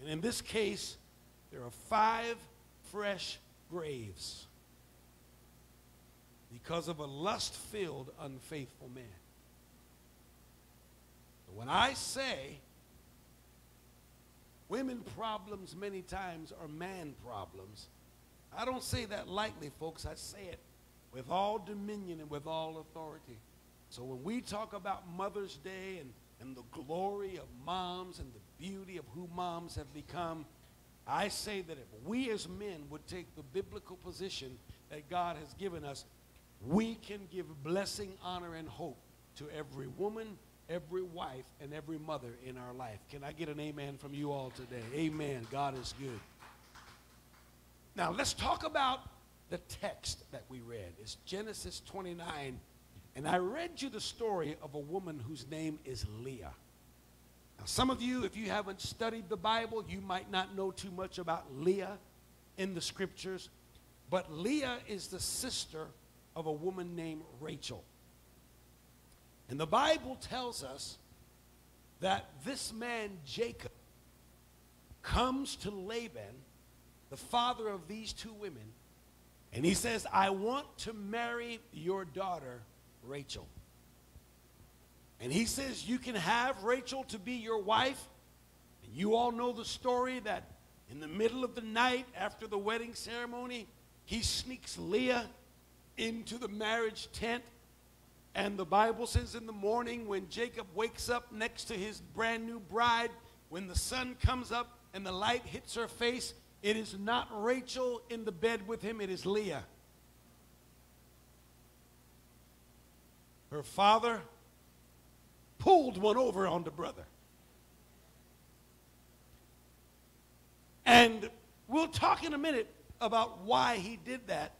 And in this case, there are five fresh graves because of a lust filled, unfaithful man. When I say women problems many times are man problems, I don't say that lightly, folks. I say it with all dominion and with all authority. So when we talk about Mother's Day and, and the glory of moms and the beauty of who moms have become, I say that if we as men would take the biblical position that God has given us, we can give blessing, honor, and hope to every woman, every wife, and every mother in our life. Can I get an amen from you all today? Amen. God is good. Now, let's talk about the text that we read. It's Genesis 29. And I read you the story of a woman whose name is Leah. Now, some of you, if you haven't studied the Bible, you might not know too much about Leah in the scriptures. But Leah is the sister of a woman named Rachel. And the Bible tells us that this man, Jacob, comes to Laban, the father of these two women, and he says, I want to marry your daughter, Rachel. And he says, You can have Rachel to be your wife. And you all know the story that in the middle of the night after the wedding ceremony, he sneaks Leah into the marriage tent. And the Bible says in the morning when Jacob wakes up next to his brand new bride, when the sun comes up and the light hits her face, it is not Rachel in the bed with him, it is Leah. Her father pulled one over on the brother. And we'll talk in a minute about why he did that.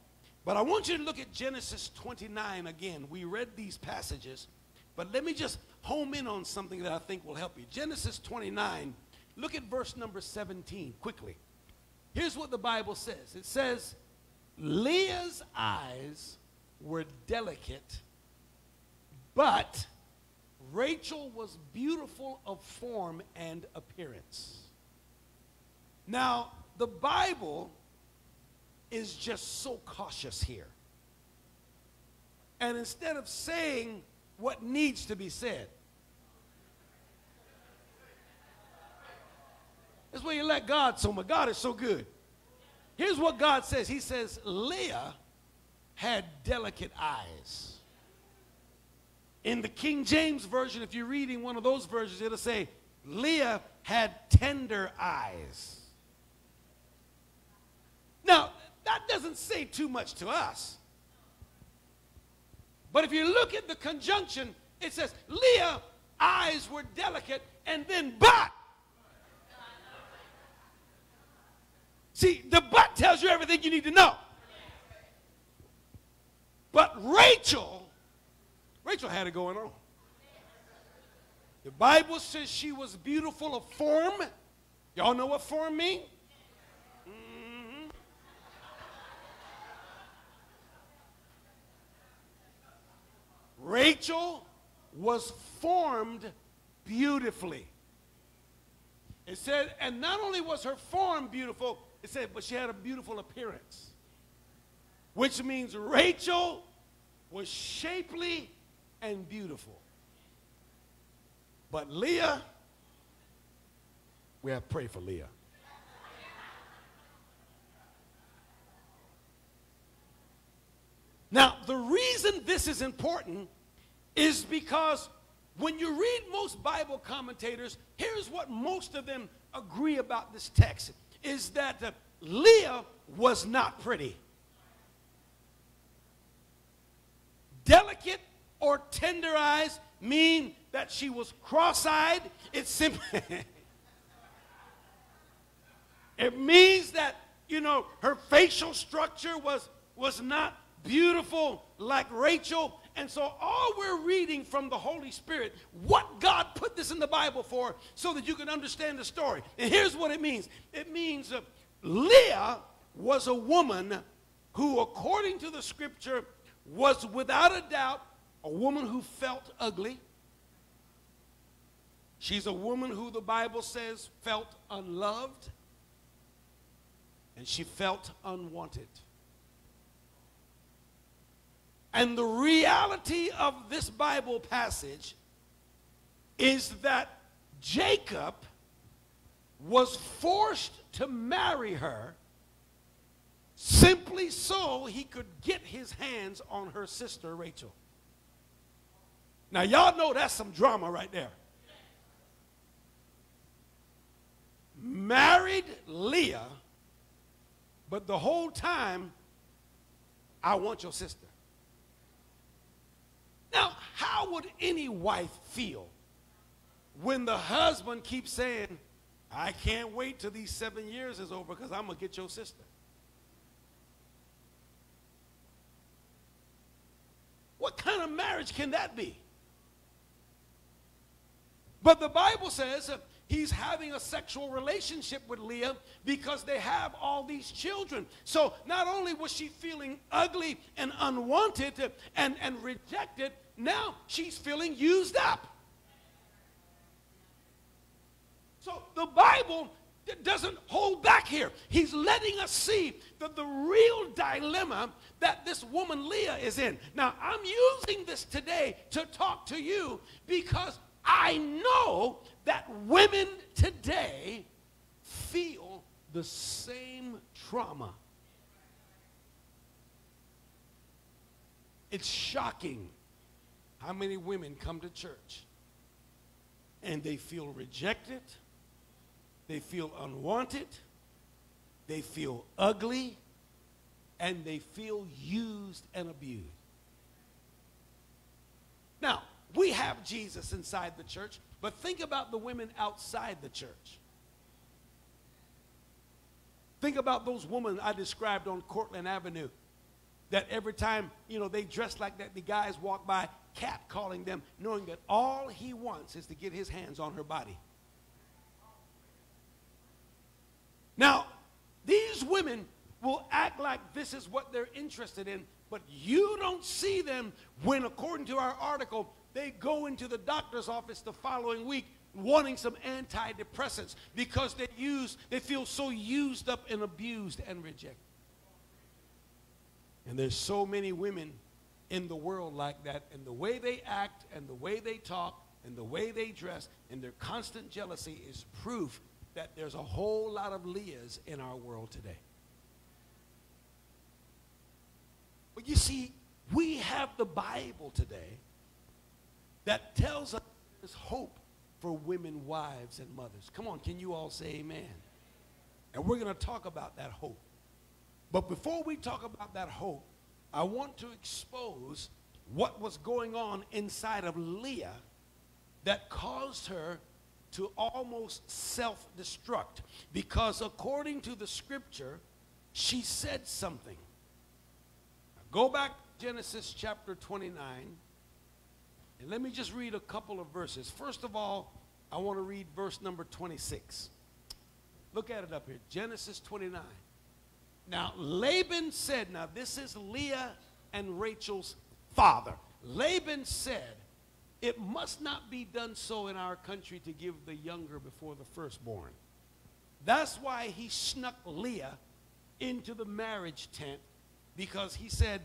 But I want you to look at Genesis 29 again. We read these passages, but let me just home in on something that I think will help you. Genesis 29, look at verse number 17 quickly. Here's what the Bible says it says, Leah's eyes were delicate, but Rachel was beautiful of form and appearance. Now, the Bible is just so cautious here. And instead of saying what needs to be said, that's where you let God so much. God is so good. Here's what God says He says, Leah had delicate eyes. In the King James Version, if you're reading one of those versions, it'll say, Leah had tender eyes. Now, that doesn't say too much to us. But if you look at the conjunction, it says, Leah eyes were delicate, and then but. See, the but tells you everything you need to know. But Rachel, Rachel had it going on. The Bible says she was beautiful of form. Y'all know what form mean? Rachel was formed beautifully. It said, and not only was her form beautiful, it said, but she had a beautiful appearance. Which means Rachel was shapely and beautiful. But Leah, we have to pray for Leah. Now, the reason this is important is because when you read most Bible commentators, here's what most of them agree about this text is that uh, Leah was not pretty. Delicate or tender eyes mean that she was cross-eyed. It's simply It means that, you know, her facial structure was was not beautiful like Rachel. And so all we're reading from the Holy Spirit, what God put this in the Bible for so that you can understand the story. And here's what it means. It means uh, Leah was a woman who according to the scripture was without a doubt a woman who felt ugly. She's a woman who the Bible says felt unloved and she felt unwanted. And the reality of this Bible passage is that Jacob was forced to marry her simply so he could get his hands on her sister Rachel. Now, y'all know that's some drama right there. Married Leah, but the whole time, I want your sister. Now, how would any wife feel when the husband keeps saying, I can't wait till these seven years is over because I'm going to get your sister? What kind of marriage can that be? But the Bible says he's having a sexual relationship with Leah because they have all these children. So not only was she feeling ugly and unwanted and, and rejected, now she's feeling used up. So the Bible doesn't hold back here. He's letting us see that the real dilemma that this woman Leah is in. Now, I'm using this today to talk to you because I know that women today feel the same trauma. It's shocking how many women come to church and they feel rejected, they feel unwanted, they feel ugly, and they feel used and abused. Now, we have Jesus inside the church, but think about the women outside the church. Think about those women I described on Cortland Avenue that every time, you know, they dress like that, the guys walk by, cat calling them, knowing that all he wants is to get his hands on her body. Now, these women will act like this is what they're interested in, but you don't see them when, according to our article, they go into the doctor's office the following week wanting some antidepressants because they use they feel so used up and abused and rejected. And there's so many women in the world like that and the way they act and the way they talk and the way they dress and their constant jealousy is proof that there's a whole lot of Leahs in our world today. But you see, we have the Bible today that tells us there's hope for women, wives, and mothers. Come on, can you all say amen? And we're going to talk about that hope. But before we talk about that hope, I want to expose what was going on inside of Leah that caused her to almost self destruct. Because according to the scripture, she said something. Go back Genesis chapter 29. And let me just read a couple of verses. First of all, I want to read verse number 26. Look at it up here. Genesis 29. Now, Laban said, now this is Leah and Rachel's father. Laban said, it must not be done so in our country to give the younger before the firstborn. That's why he snuck Leah into the marriage tent because he said,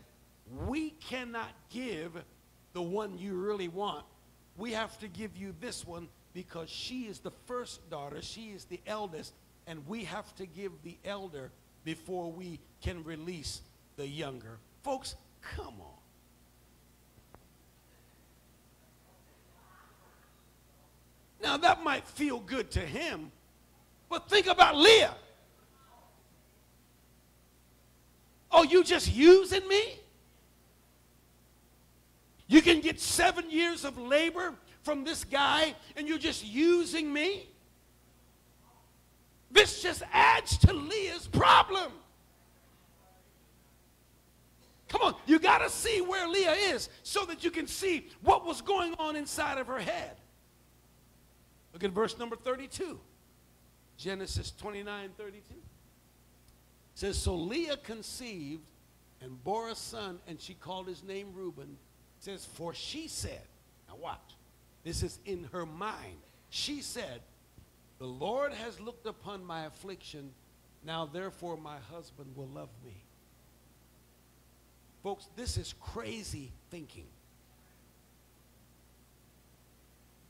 We cannot give the one you really want. We have to give you this one because she is the first daughter, she is the eldest, and we have to give the elder before we can release the younger. Folks, come on. Now, that might feel good to him, but think about Leah. Oh, you just using me? You can get seven years of labor from this guy and you're just using me? This just adds to Leah's problem. Come on, you got to see where Leah is so that you can see what was going on inside of her head. Look at verse number 32. Genesis 29 32. It says, So Leah conceived and bore a son, and she called his name Reuben. Says, For she said, Now watch, this is in her mind. She said, The Lord has looked upon my affliction. Now therefore my husband will love me. Folks, this is crazy thinking.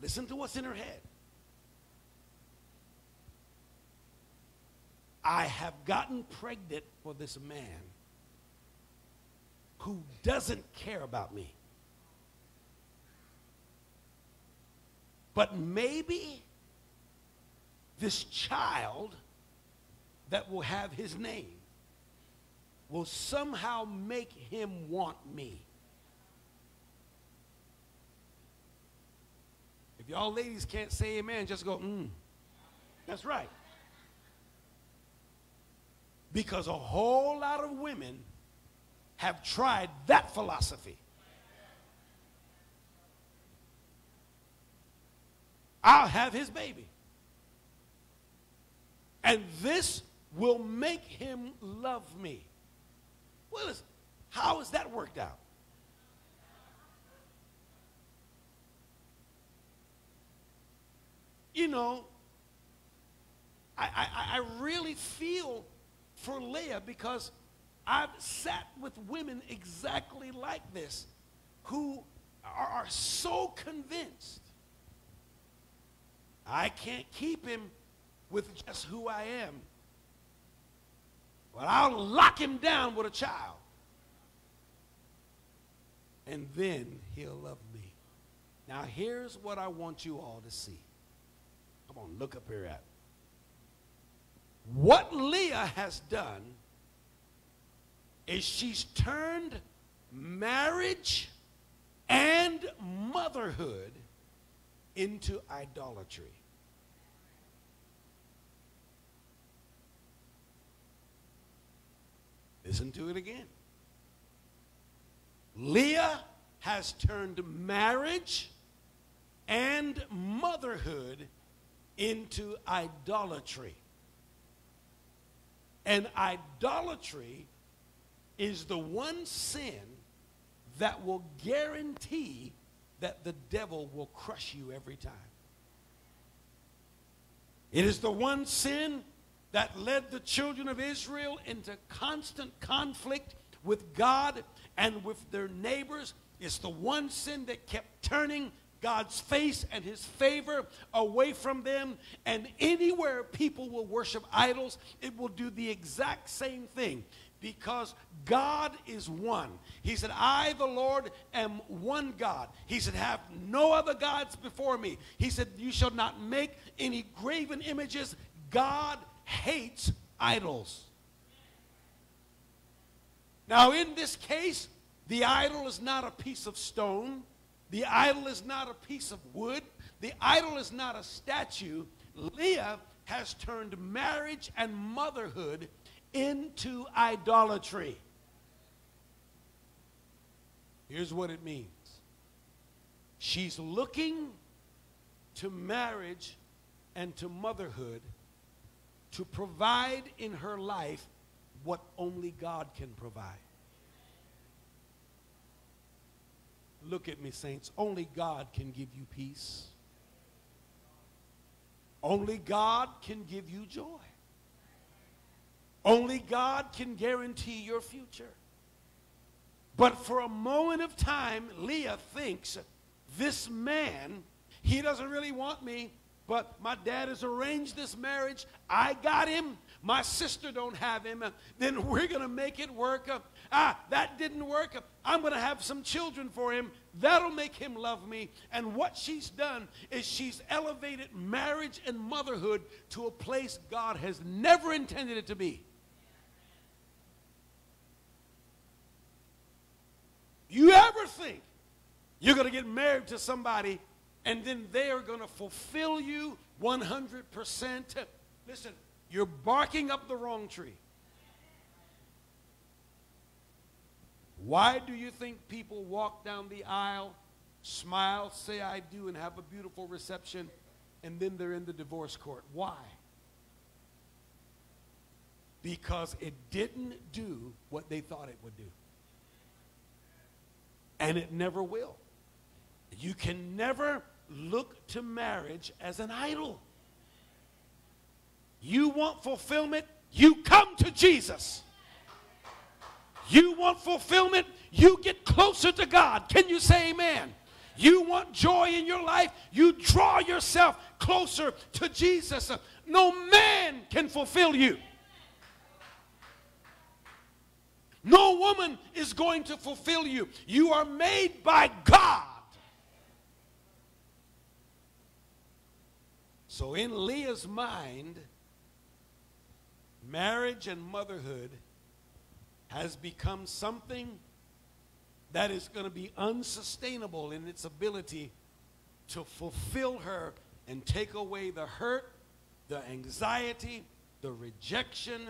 Listen to what's in her head. I have gotten pregnant for this man who doesn't care about me. But maybe this child that will have his name will somehow make him want me. If y'all ladies can't say amen, just go, mm. That's right. Because a whole lot of women have tried that philosophy. I'll have his baby. And this will make him love me. Well, how has that worked out? You know, I, I, I really feel for Leah because I've sat with women exactly like this who are, are so convinced I can't keep him with just who I am. But I'll lock him down with a child. And then he'll love me. Now, here's what I want you all to see. Come on, look up here at. What Leah has done is she's turned marriage and motherhood into idolatry. Listen to it again. Leah has turned marriage and motherhood into idolatry. And idolatry is the one sin that will guarantee that the devil will crush you every time. It is the one sin that led the children of Israel into constant conflict with God and with their neighbors. It's the one sin that kept turning God's face and his favor away from them. And anywhere people will worship idols, it will do the exact same thing because God is one. He said, I, the Lord, am one God. He said, Have no other gods before me. He said, You shall not make any graven images. God hates idols. Now, in this case, the idol is not a piece of stone, the idol is not a piece of wood, the idol is not a statue. Leah has turned marriage and motherhood into idolatry. Here's what it means she's looking to marriage and to motherhood to provide in her life what only God can provide. Look at me, saints. Only God can give you peace. Only God can give you joy. Only God can guarantee your future. But for a moment of time, Leah thinks this man, he doesn't really want me, but my dad has arranged this marriage. I got him. My sister don't have him. Then we're going to make it work. Ah, that didn't work. I'm going to have some children for him. That'll make him love me. And what she's done is she's elevated marriage and motherhood to a place God has never intended it to be. You ever think you're going to get married to somebody and then they are going to fulfill you 100%? Listen, you're barking up the wrong tree. Why do you think people walk down the aisle, smile, say I do, and have a beautiful reception, and then they're in the divorce court? Why? Because it didn't do what they thought it would do and it never will. You can never look to marriage as an idol. You want fulfillment, you come to Jesus. You want fulfillment, you get closer to God. Can you say amen? You want joy in your life, you draw yourself closer to Jesus. No man can fulfill you. No woman is going to fulfill you. You are made by God. So, in Leah's mind, marriage and motherhood has become something that is going to be unsustainable in its ability to fulfill her and take away the hurt, the anxiety, the rejection,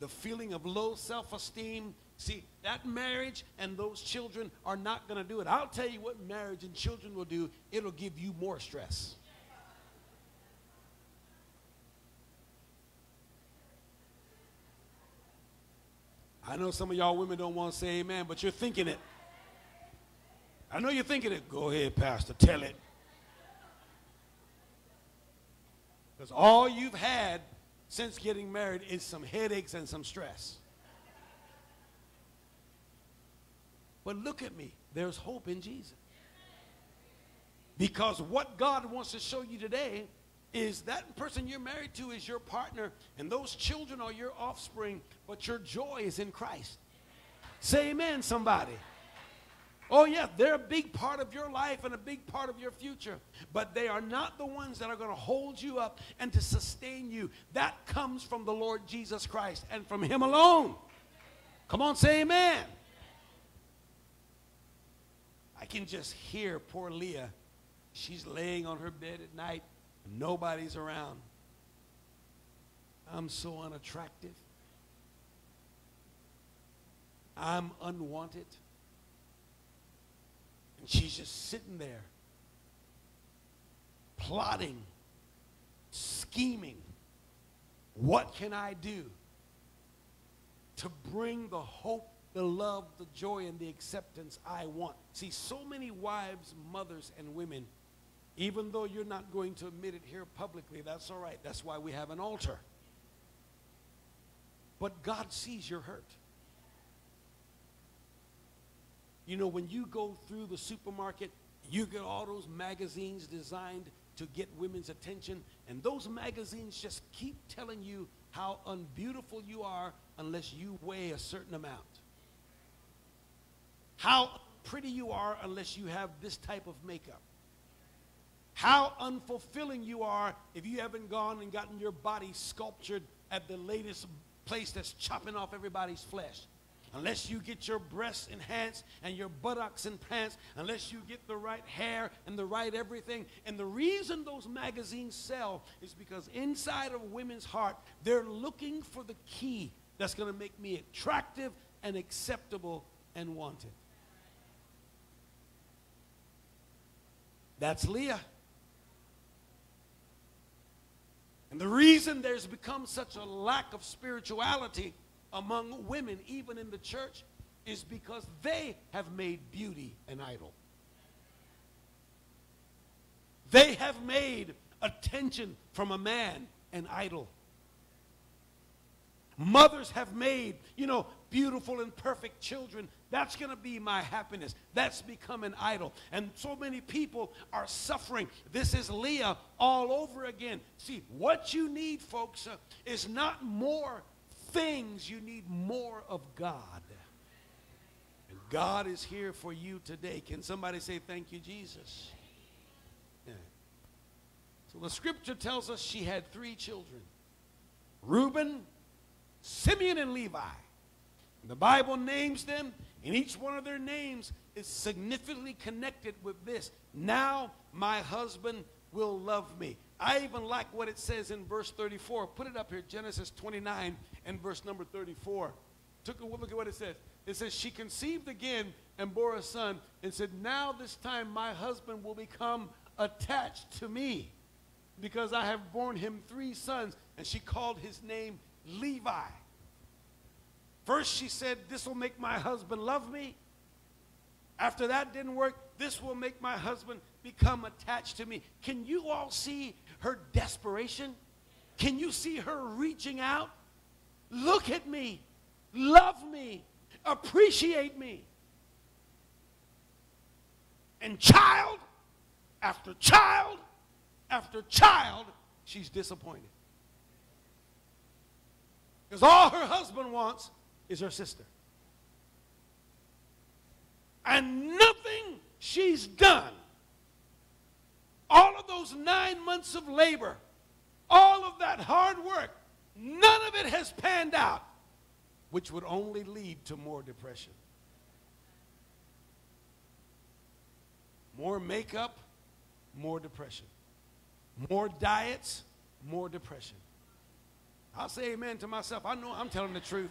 the feeling of low self esteem, See, that marriage and those children are not going to do it. I'll tell you what marriage and children will do it'll give you more stress. I know some of y'all women don't want to say amen, but you're thinking it. I know you're thinking it. Go ahead, Pastor, tell it. Because all you've had since getting married is some headaches and some stress. But look at me. There's hope in Jesus. Because what God wants to show you today is that person you're married to is your partner, and those children are your offspring, but your joy is in Christ. Say amen, somebody. Oh, yeah, they're a big part of your life and a big part of your future, but they are not the ones that are going to hold you up and to sustain you. That comes from the Lord Jesus Christ and from Him alone. Come on, say amen. I can just hear poor Leah. She's laying on her bed at night, nobody's around. I'm so unattractive. I'm unwanted. And she's just sitting there, plotting, scheming. What can I do to bring the hope the love, the joy, and the acceptance I want. See, so many wives, mothers, and women, even though you're not going to admit it here publicly, that's all right. That's why we have an altar. But God sees your hurt. You know, when you go through the supermarket, you get all those magazines designed to get women's attention, and those magazines just keep telling you how unbeautiful you are unless you weigh a certain amount how pretty you are unless you have this type of makeup. How unfulfilling you are if you haven't gone and gotten your body sculptured at the latest place that's chopping off everybody's flesh. Unless you get your breasts enhanced and your buttocks enhanced, unless you get the right hair and the right everything. And the reason those magazines sell is because inside of women's heart, they're looking for the key that's going to make me attractive and acceptable and wanted. That's Leah. And the reason there's become such a lack of spirituality among women, even in the church, is because they have made beauty an idol. They have made attention from a man an idol. Mothers have made, you know, beautiful and perfect children. That's going to be my happiness. That's become an idol. And so many people are suffering. This is Leah all over again. See, what you need, folks, uh, is not more things, you need more of God. And God is here for you today. Can somebody say, Thank you, Jesus? Yeah. So the scripture tells us she had three children Reuben, Simeon and Levi. The Bible names them, and each one of their names is significantly connected with this. Now my husband will love me. I even like what it says in verse 34. Put it up here, Genesis 29 and verse number 34. Took a look at what it says. It says, She conceived again and bore a son, and said, Now this time my husband will become attached to me, because I have borne him three sons. And she called his name Levi. First, she said, This will make my husband love me. After that didn't work, this will make my husband become attached to me. Can you all see her desperation? Can you see her reaching out? Look at me, love me, appreciate me. And child after child after child, she's disappointed. Because all her husband wants is her sister. And nothing she's done, all of those nine months of labor, all of that hard work, none of it has panned out, which would only lead to more depression. More makeup, more depression. More diets, more depression. I'll say amen to myself. I know I'm telling the truth.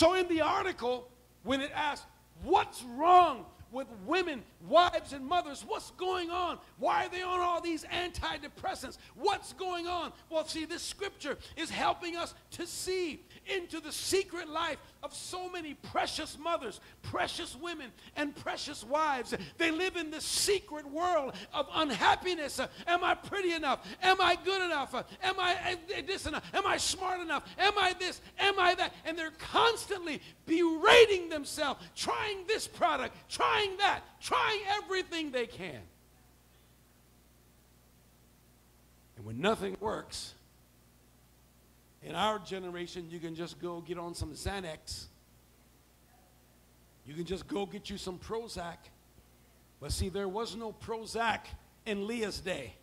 So, in the article, when it asks, What's wrong with women, wives, and mothers? What's going on? Why are they on all these antidepressants? What's going on? Well, see, this scripture is helping us to see into the secret life of so many precious mothers, precious women, and precious wives. They live in the secret world of unhappiness. Am I pretty enough? Am I good enough? Am I eh, eh, this enough? Am I smart enough? Am I this? Am I that? And they're constantly berating themselves, trying this product, trying that, trying everything they can. And when nothing works, in our generation, you can just go get on some Xanax. You can just go get you some Prozac. But see, there was no Prozac in Leah's day.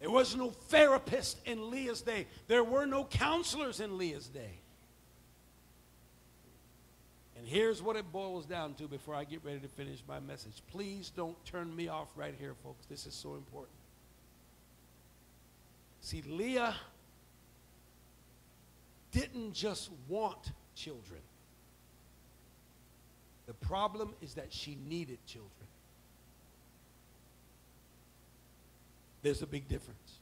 There was no therapist in Leah's day. There were no counselors in Leah's day. And here's what it boils down to before I get ready to finish my message. Please don't turn me off right here, folks. This is so important. See, Leah didn't just want children. The problem is that she needed children. There's a big difference.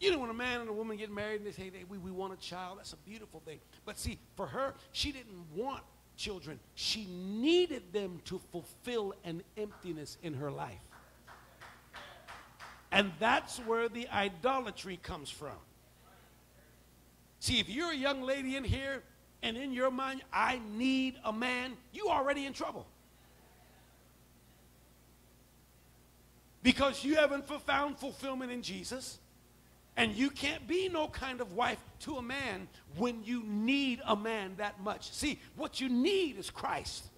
You know, when a man and a woman get married and they say, we, we want a child, that's a beautiful thing. But see, for her, she didn't want children. She needed them to fulfill an emptiness in her life. And that's where the idolatry comes from. See, if you're a young lady in here and in your mind, I need a man, you already in trouble. Because you haven't found fulfillment in Jesus. And you can't be no kind of wife to a man when you need a man that much. See, what you need is Christ.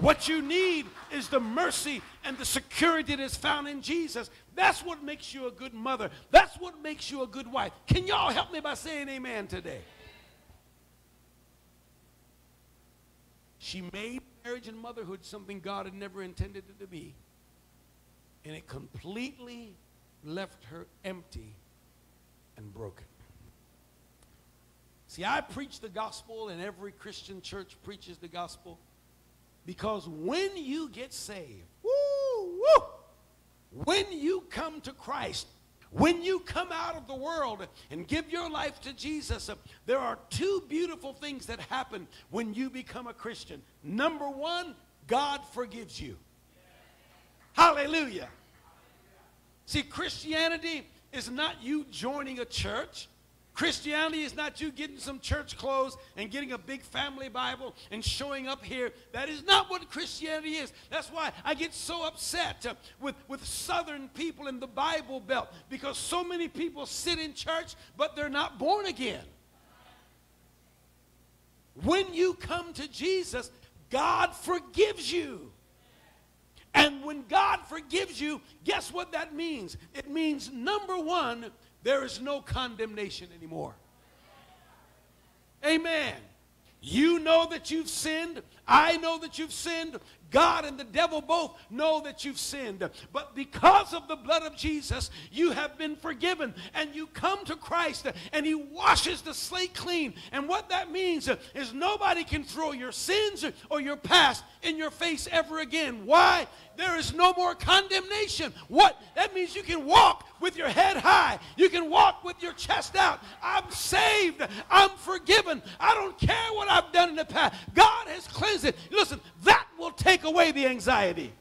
What you need is the mercy and the security that is found in Jesus. That's what makes you a good mother. That's what makes you a good wife. Can y'all help me by saying amen today? She made marriage and motherhood something God had never intended it to be. And it completely left her empty and broken. See, I preach the gospel, and every Christian church preaches the gospel. Because when you get saved, woo, woo, when you come to Christ, when you come out of the world and give your life to Jesus, there are two beautiful things that happen when you become a Christian. Number one, God forgives you. Hallelujah. See, Christianity is not you joining a church. Christianity is not you getting some church clothes and getting a big family Bible and showing up here. That is not what Christianity is. That's why I get so upset with, with Southern people in the Bible Belt because so many people sit in church, but they're not born again. When you come to Jesus, God forgives you. And when God forgives you, guess what that means? It means, number one, there is no condemnation anymore. Amen. You know that you've sinned. I know that you've sinned. God and the devil both know that you've sinned. But because of the blood of Jesus, you have been forgiven. And you come to Christ and He washes the slate clean. And what that means is nobody can throw your sins or your past in your face ever again. Why? There is no more condemnation. What? That means you can walk with your head high. You can walk with your chest out. I'm saved. I'm forgiven. I don't care what I've done in the past. God has cleansed it. Listen, that will take away the anxiety.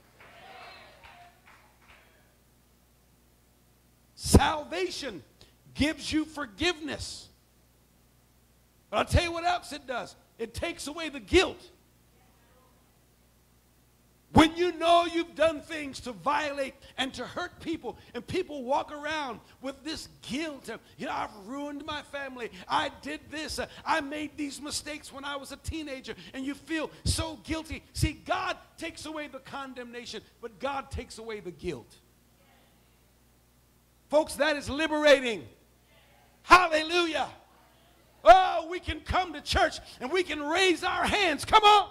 Salvation gives you forgiveness. But I'll tell you what else it does it takes away the guilt. When you know you've done things to violate and to hurt people, and people walk around with this guilt, you know, I've ruined my family. I did this. I made these mistakes when I was a teenager, and you feel so guilty. See, God takes away the condemnation, but God takes away the guilt. Folks, that is liberating. Hallelujah. Oh, we can come to church and we can raise our hands. Come on.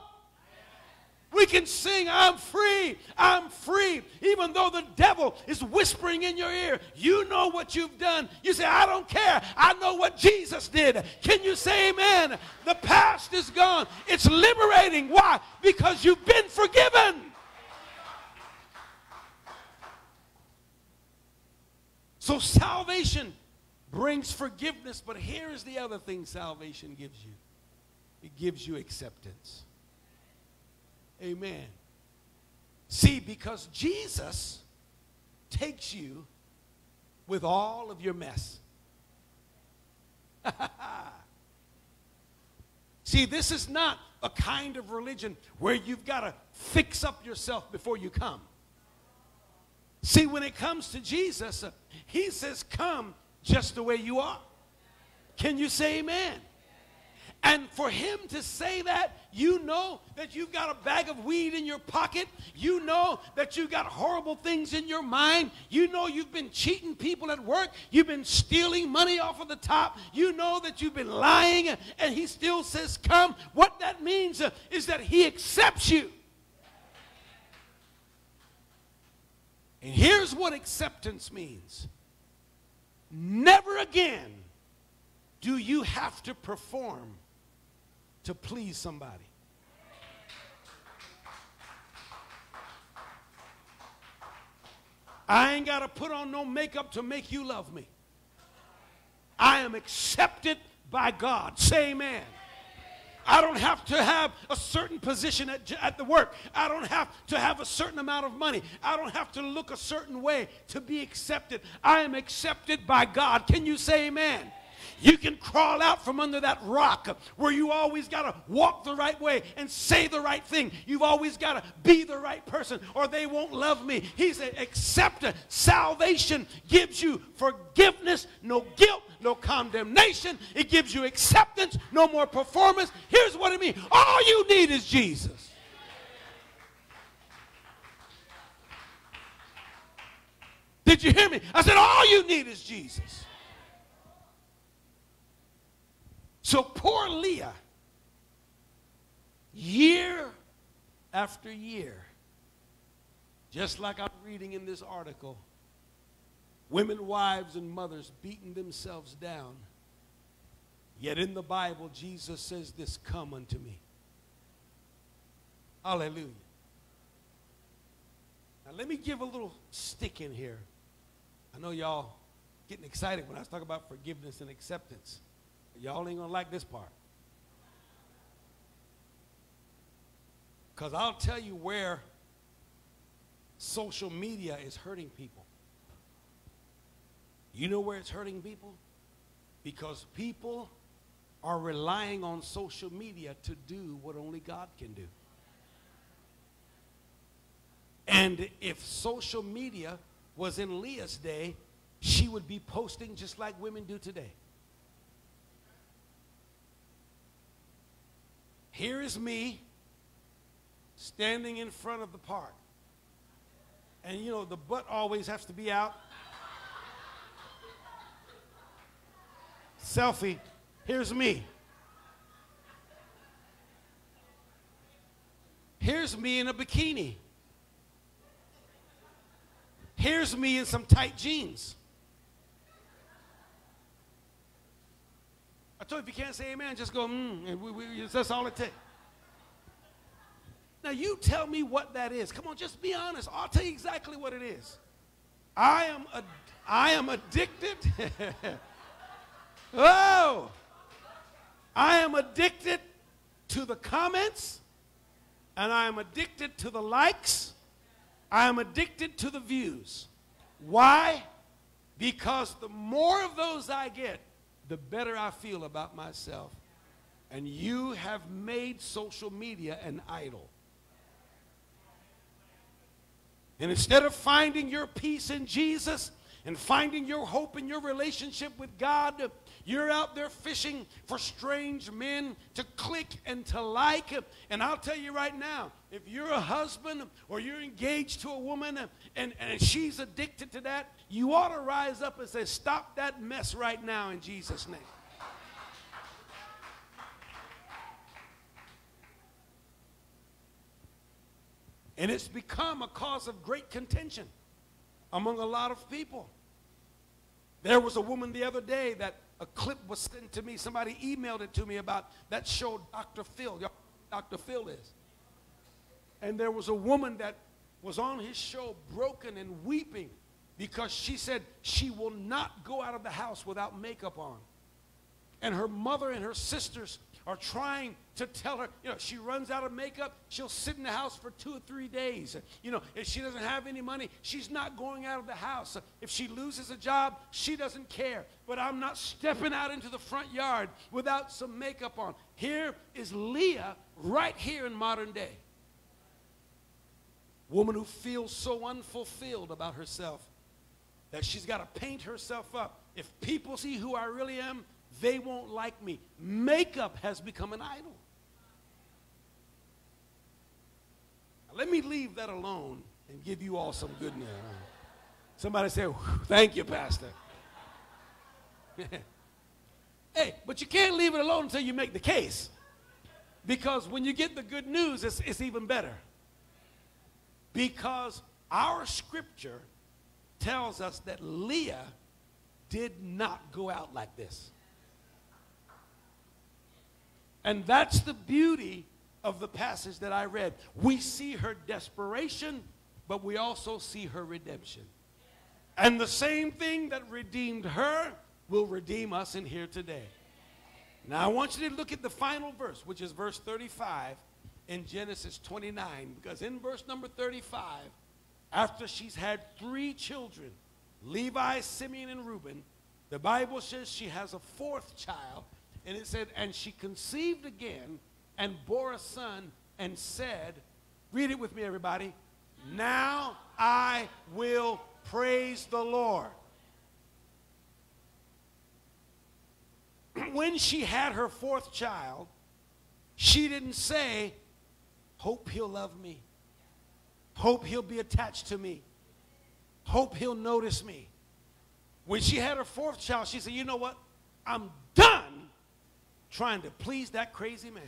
We can sing, I'm free, I'm free. Even though the devil is whispering in your ear, you know what you've done. You say, I don't care. I know what Jesus did. Can you say amen? The past is gone. It's liberating. Why? Because you've been forgiven. So salvation brings forgiveness, but here is the other thing salvation gives you it gives you acceptance. Amen. See, because Jesus takes you with all of your mess. See, this is not a kind of religion where you've got to fix up yourself before you come. See, when it comes to Jesus, he says, Come just the way you are. Can you say amen? And for him to say that, you know that you've got a bag of weed in your pocket. You know that you've got horrible things in your mind. You know you've been cheating people at work. You've been stealing money off of the top. You know that you've been lying. And he still says, Come. What that means uh, is that he accepts you. And here's what acceptance means never again do you have to perform to please somebody. I ain't got to put on no makeup to make you love me. I am accepted by God. Say amen. I don't have to have a certain position at, at the work. I don't have to have a certain amount of money. I don't have to look a certain way to be accepted. I am accepted by God. Can you say amen? You can crawl out from under that rock where you always got to walk the right way and say the right thing. You've always got to be the right person or they won't love me. He said, accept. Salvation gives you forgiveness, no guilt, no condemnation. It gives you acceptance, no more performance. Here's what it means all you need is Jesus. Did you hear me? I said, all you need is Jesus. So poor Leah, year after year, just like I'm reading in this article, women, wives, and mothers beating themselves down. Yet in the Bible, Jesus says this Come unto me. Hallelujah. Now, let me give a little stick in here. I know y'all getting excited when I talk about forgiveness and acceptance. Y'all ain't to like this part. Because I'll tell you where social media is hurting people. You know where it's hurting people? Because people are relying on social media to do what only God can do. And if social media was in Leah's day, she would be posting just like women do today. Here is me standing in front of the park. And you know, the butt always has to be out. Selfie. Here's me. Here's me in a bikini. Here's me in some tight jeans. I told you if you can't say amen, just go, mm, and we, we, that's all it takes. Now you tell me what that is. Come on, just be honest. I'll tell you exactly what it is. I am, a, I am addicted. oh, I am addicted to the comments, and I am addicted to the likes. I am addicted to the views. Why? Because the more of those I get, the better I feel about myself. And you have made social media an idol. And instead of finding your peace in Jesus and finding your hope in your relationship with God, you're out there fishing for strange men to click and to like. And I'll tell you right now, if you're a husband or you're engaged to a woman and, and she's addicted to that, you ought to rise up and say, Stop that mess right now in Jesus' name. And it's become a cause of great contention among a lot of people. There was a woman the other day that a clip was sent to me. Somebody emailed it to me about that show, Dr. Phil. Y'all Dr. Phil is. And there was a woman that was on his show broken and weeping because she said she will not go out of the house without makeup on. And her mother and her sisters are trying to tell her, you know, she runs out of makeup, she'll sit in the house for two or three days. You know, if she doesn't have any money, she's not going out of the house. If she loses a job, she doesn't care. But I'm not stepping out into the front yard without some makeup on. Here is Leah right here in modern day. Woman who feels so unfulfilled about herself that she's got to paint herself up. If people see who I really am, they won't like me. Makeup has become an idol. Let me leave that alone and give you all some good news. Somebody say, Thank you, Pastor. hey, but you can't leave it alone until you make the case. Because when you get the good news, it's, it's even better. Because our scripture tells us that Leah did not go out like this. And that's the beauty of the passage that I read. We see her desperation, but we also see her redemption. And the same thing that redeemed her will redeem us in here today. Now, I want you to look at the final verse, which is verse 35 in Genesis 29, because in verse number 35, after she's had three children, Levi, Simeon, and Reuben, the Bible says she has a fourth child and it said, And she conceived again and bore a son and said, Read it with me, everybody. Now I will praise the Lord. when she had her fourth child, she didn't say, Hope he'll love me. Hope he'll be attached to me. Hope he'll notice me. When she had her fourth child, she said, You know what? I'm done trying to please that crazy man.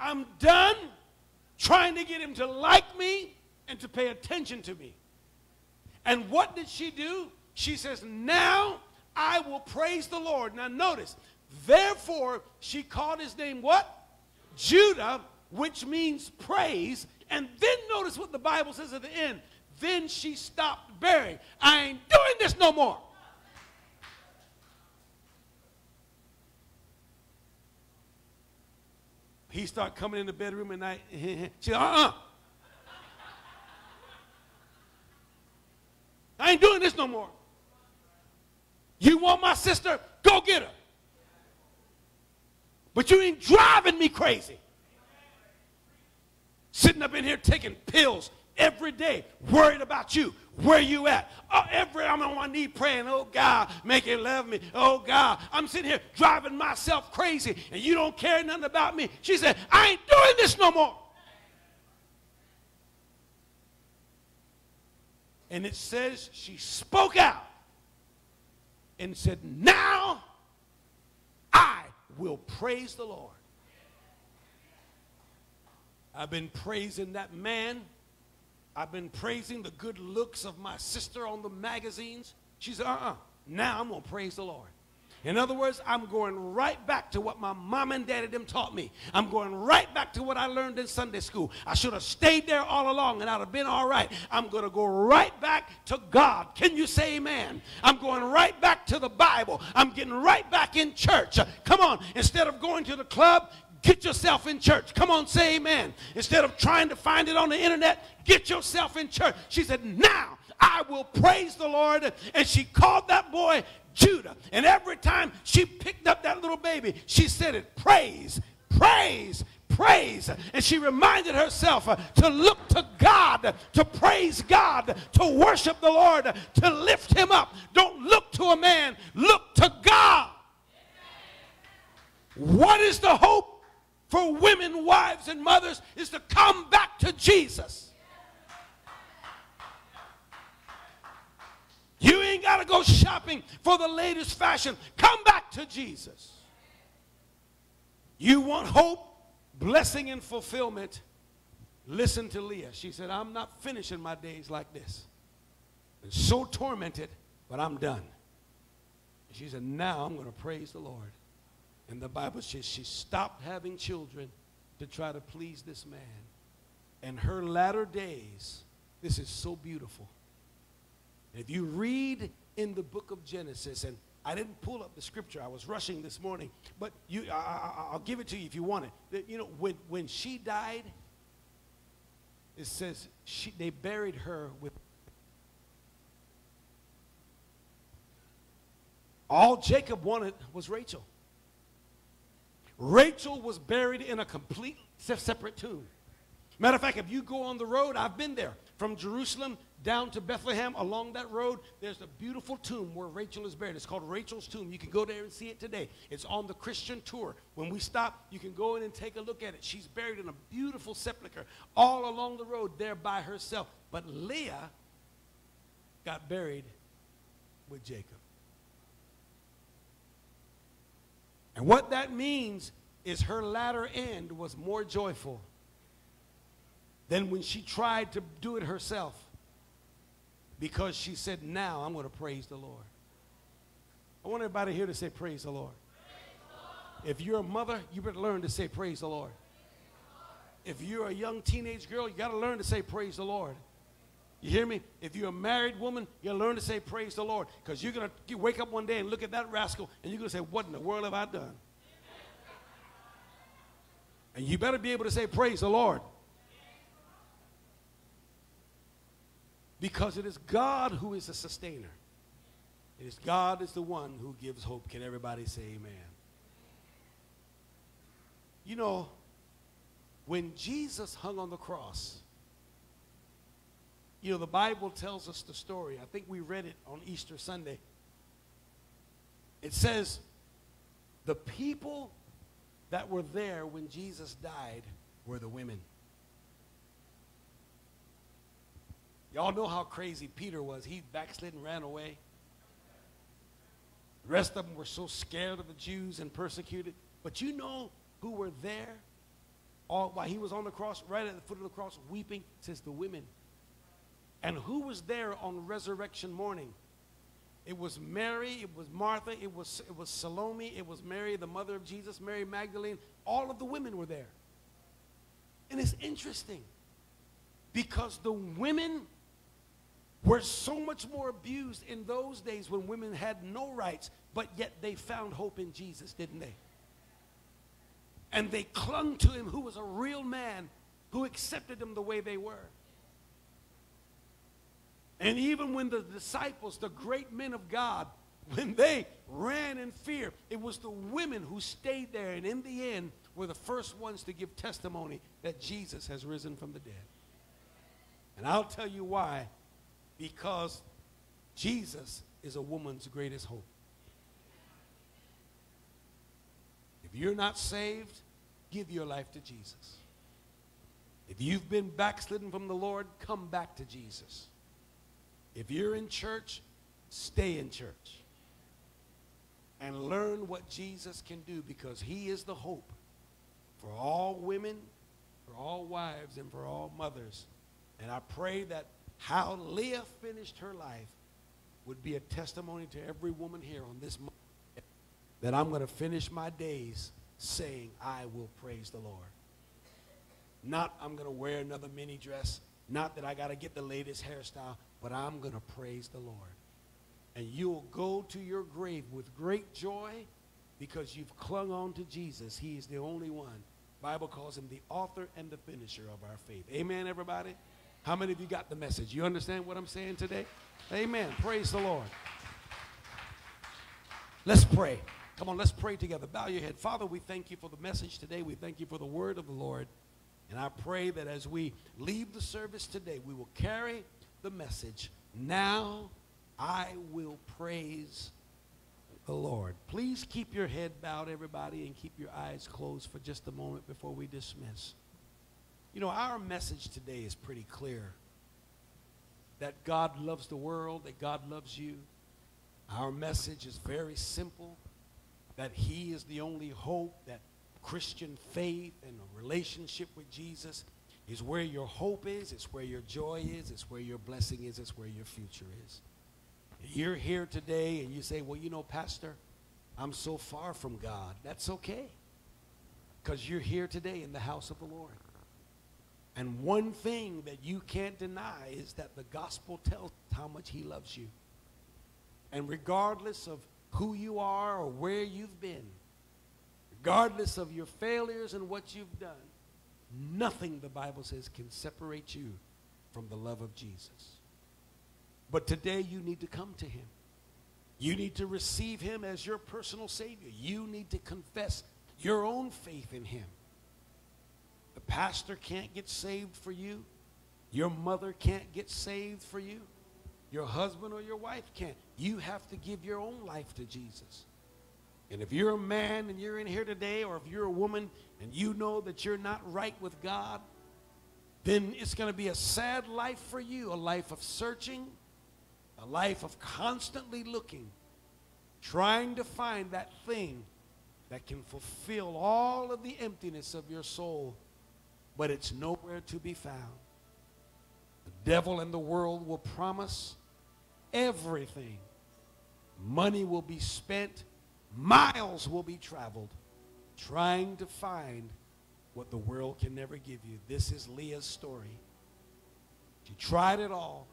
I'm done trying to get him to like me and to pay attention to me. And what did she do? She says, Now I will praise the Lord. Now notice, therefore, she called his name what? Judah, which means praise. And then notice what the Bible says at the end. Then she stopped bearing. I ain't doing this no more. He start coming in the bedroom at night. She uh-uh. I ain't doing this no more. You want my sister? Go get her. But you ain't driving me crazy. Sitting up in here taking pills every day, worried about you. Where you at? Oh, every I'm on my knee praying, oh God, make it love me. Oh God. I'm sitting here driving myself crazy and you don't care nothing about me. She said, I ain't doing this no more. And it says she spoke out and said, Now I will praise the Lord. I've been praising that man. I've been praising the good looks of my sister on the magazines. She said, uh uh Now I'm going to praise the Lord. In other words, I'm going right back to what my mom and daddy them taught me. I'm going right back to what I learned in Sunday school. I should have stayed there all along and I'd have been all right. I'm going to go right back to God. Can you say amen? I'm going right back to the Bible. I'm getting right back in church. Come on, instead of going to the club, get yourself in church. Come on, say amen. Instead of trying to find it on the internet, get yourself in church. She said, Now I will praise the Lord. And she called that boy Judah. And every time she picked up that little baby, she said it praise, praise, praise. And she reminded herself uh, to look to God, to praise God, to worship the Lord, to lift him up. Don't look to a man, look to God. What is the hope for women, wives, and mothers is to come back to Jesus. You ain't got to go shopping for the latest fashion. Come back to Jesus. You want hope, blessing, and fulfillment. Listen to Leah. She said, I'm not finishing my days like this. I'm so tormented, but I'm done. She said, Now I'm going to praise the Lord. And the Bible says she stopped having children to try to please this man. And her latter days, this is so beautiful. If you read in the book of Genesis, and I didn't pull up the scripture, I was rushing this morning, but you, I, will give it to you if you want it. You know, when, when she died, it says she, they buried her with. All Jacob wanted was Rachel. Rachel was buried in a complete separate tomb. Matter of fact, if you go on the road, I've been there from Jerusalem down to Bethlehem along that road, there's a beautiful tomb where Rachel is buried. It's called Rachel's Tomb. You can go there and see it today. It's on the Christian tour. When we stop, you can go in and take a look at it. She's buried in a beautiful sepulcher all along the road there by herself. But Leah got buried with Jacob. And what that means is her latter end was more joyful than when she tried to do it herself because she said, Now I'm going to praise the Lord. I want everybody here to say, Praise the Lord. If you're a mother, you better learn to say, Praise the Lord. If you're a young teenage girl, you got to learn to say, Praise the Lord. You hear me? If you're a married woman, you learn to say, Praise the Lord. Because you're going to wake up one day and look at that rascal and you're going to say, What in the world have I done? And you better be able to say, Praise the Lord. Because it is God who is the sustainer. It is God is the one who gives hope. Can everybody say amen? You know, when Jesus hung on the cross, you know, the Bible tells us the story. I think we read it on Easter Sunday. It says, the people that were there when Jesus died were the women. Y'all know how crazy Peter was. He backslid and ran away. The rest of them were so scared of the Jews and persecuted. But you know who were there all, while he was on the cross, right at the foot of the cross, weeping? It says the women. And who was there on resurrection morning? It was Mary, it was Martha, it was, it was Salome, it was Mary, the mother of Jesus, Mary Magdalene. All of the women were there. And it's interesting because the women were so much more abused in those days when women had no rights, but yet they found hope in Jesus, didn't they? And they clung to him, who was a real man, who accepted them the way they were. And even when the disciples, the great men of God, when they ran in fear, it was the women who stayed there and in the end were the first ones to give testimony that Jesus has risen from the dead. And I'll tell you why. Because Jesus is a woman's greatest hope. If you're not saved, give your life to Jesus. If you've been backslidden from the Lord, come back to Jesus. If you're in church, stay in church and learn what Jesus can do because he is the hope for all women, for all wives, and for all mothers. And I pray that how Leah finished her life would be a testimony to every woman here on this that I'm going to finish my days saying, I will praise the Lord. Not I'm going to wear another mini dress, not that I got to get the latest hairstyle, but I'm going to praise the Lord. And you'll go to your grave with great joy because you've clung on to Jesus. He is the only one. Bible calls him the author and the finisher of our faith. Amen, everybody? How many of you got the message? You understand what I'm saying today? Amen. Praise the Lord. Let's pray. Come on, let's pray together. Bow your head. Father, we thank you for the message today. We thank you for the word of the Lord. And I pray that as we leave the service today, we will carry the message. Now I will praise the Lord. Please keep your head bowed, everybody, and keep your eyes closed for just a moment before we dismiss. You know, our message today is pretty clear that God loves the world, that God loves you. Our message is very simple that He is the only hope, that Christian faith and a relationship with Jesus is where your hope is, it's where your joy is, it's where your blessing is, it's where your future is. You're here today and you say, Well, you know, Pastor, I'm so far from God. That's okay. Because you're here today in the house of the Lord. And one thing that you can't deny is that the gospel tells how much he loves you. And regardless of who you are or where you've been, regardless of your failures and what you've done, nothing, the Bible says, can separate you from the love of Jesus. But today you need to come to him. You need to receive him as your personal Savior. You need to confess your own faith in him. The pastor can't get saved for you. Your mother can't get saved for you. Your husband or your wife can't. You have to give your own life to Jesus. And if you're a man and you're in here today, or if you're a woman and you know that you're not right with God, then it's going to be a sad life for you a life of searching, a life of constantly looking, trying to find that thing that can fulfill all of the emptiness of your soul but it's nowhere to be found. The devil and the world will promise everything. Money will be spent, miles will be traveled, trying to find what the world can never give you. This is Leah's story. She tried it all.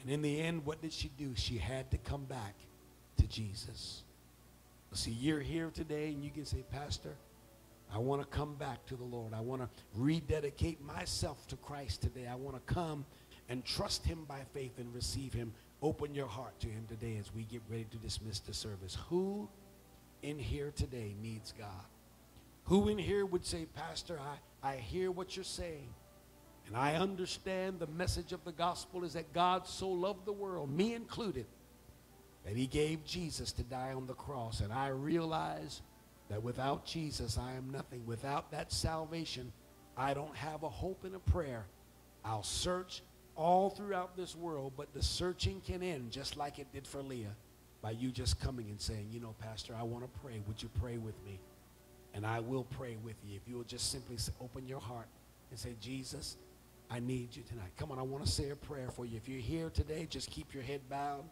And in the end, what did she do? She had to come back to Jesus. See, you're here today and you can say, Pastor, I want to come back to the Lord. I want to rededicate myself to Christ today. I want to come and trust him by faith and receive him. Open your heart to him today as we get ready to dismiss the service. Who in here today needs God? Who in here would say, Pastor, I, I hear what you're saying. And I understand the message of the gospel is that God so loved the world, me included, that he gave Jesus to die on the cross. And I realize that without Jesus, I am nothing. Without that salvation, I don't have a hope and a prayer. I'll search all throughout this world, but the searching can end just like it did for Leah by you just coming and saying, you know, Pastor, I want to pray. Would you pray with me? And I will pray with you. If you will just simply open your heart and say, Jesus, I need you tonight. Come on, I want to say a prayer for you. If you're here today, just keep your head bowed.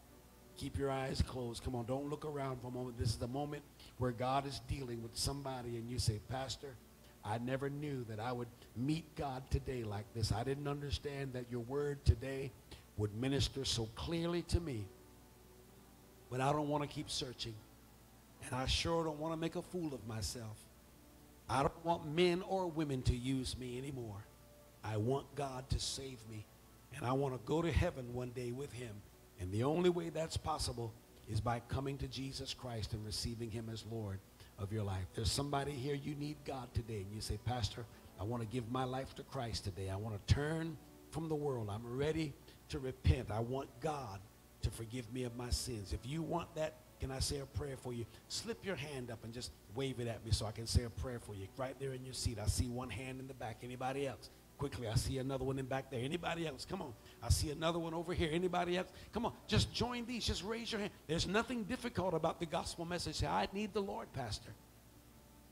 Keep your eyes closed. Come on, don't look around for a moment. This is the moment where God is dealing with somebody and you say, Pastor, I never knew that I would meet God today like this. I didn't understand that your word today would minister so clearly to me. But I don't want to keep searching. And I sure don't want to make a fool of myself. I don't want men or women to use me anymore. I want God to save me. And I want to go to heaven one day with him. And the only way that's possible is by coming to Jesus Christ and receiving him as Lord of your life. There's somebody here, you need God today. And you say, Pastor, I want to give my life to Christ today. I want to turn from the world. I'm ready to repent. I want God to forgive me of my sins. If you want that, can I say a prayer for you? Slip your hand up and just wave it at me so I can say a prayer for you. Right there in your seat. I see one hand in the back. Anybody else? Quickly, I see another one in back there. Anybody else? Come on. I see another one over here. Anybody else? Come on. Just join these. Just raise your hand. There's nothing difficult about the gospel message. I need the Lord, Pastor.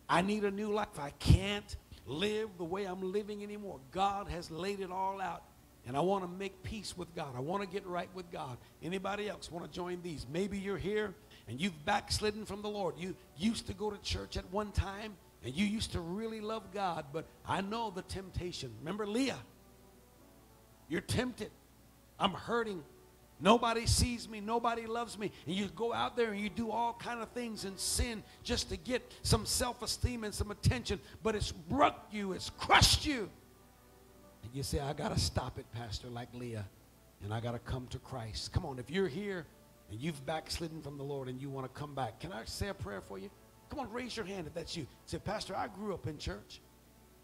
I need a new life. I can't live the way I'm living anymore. God has laid it all out. And I want to make peace with God. I want to get right with God. Anybody else want to join these? Maybe you're here and you've backslidden from the Lord. You used to go to church at one time and you used to really love God, but I know the temptation. Remember Leah? You're tempted. I'm hurting. Nobody sees me. Nobody loves me. And you go out there and you do all kind of things and sin just to get some self-esteem and some attention. But it's broke you. It's crushed you. And you say, I got to stop it, Pastor, like Leah. And I got to come to Christ. Come on, if you're here and you've backslidden from the Lord and you want to come back, can I say a prayer for you? Come on, raise your hand if that's you. Say, Pastor, I grew up in church.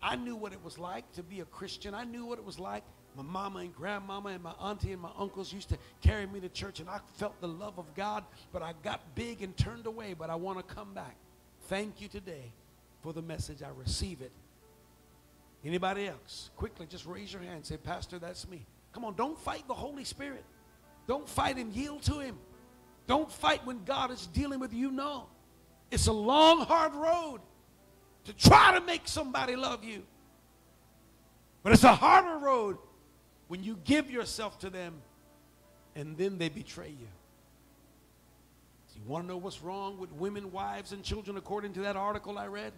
I knew what it was like to be a Christian. I knew what it was like. My mama and grandmama and my auntie and my uncles used to carry me to church, and I felt the love of God, but I got big and turned away, but I want to come back. Thank you today for the message. I receive it. Anybody else? Quickly, just raise your hand. Say, Pastor, that's me. Come on, don't fight the Holy Spirit. Don't fight him. Yield to him. Don't fight when God is dealing with you. No. It's a long, hard road to try to make somebody love you. But it's a harder road when you give yourself to them and then they betray you. So you want to know what's wrong with women, wives, and children according to that article I read?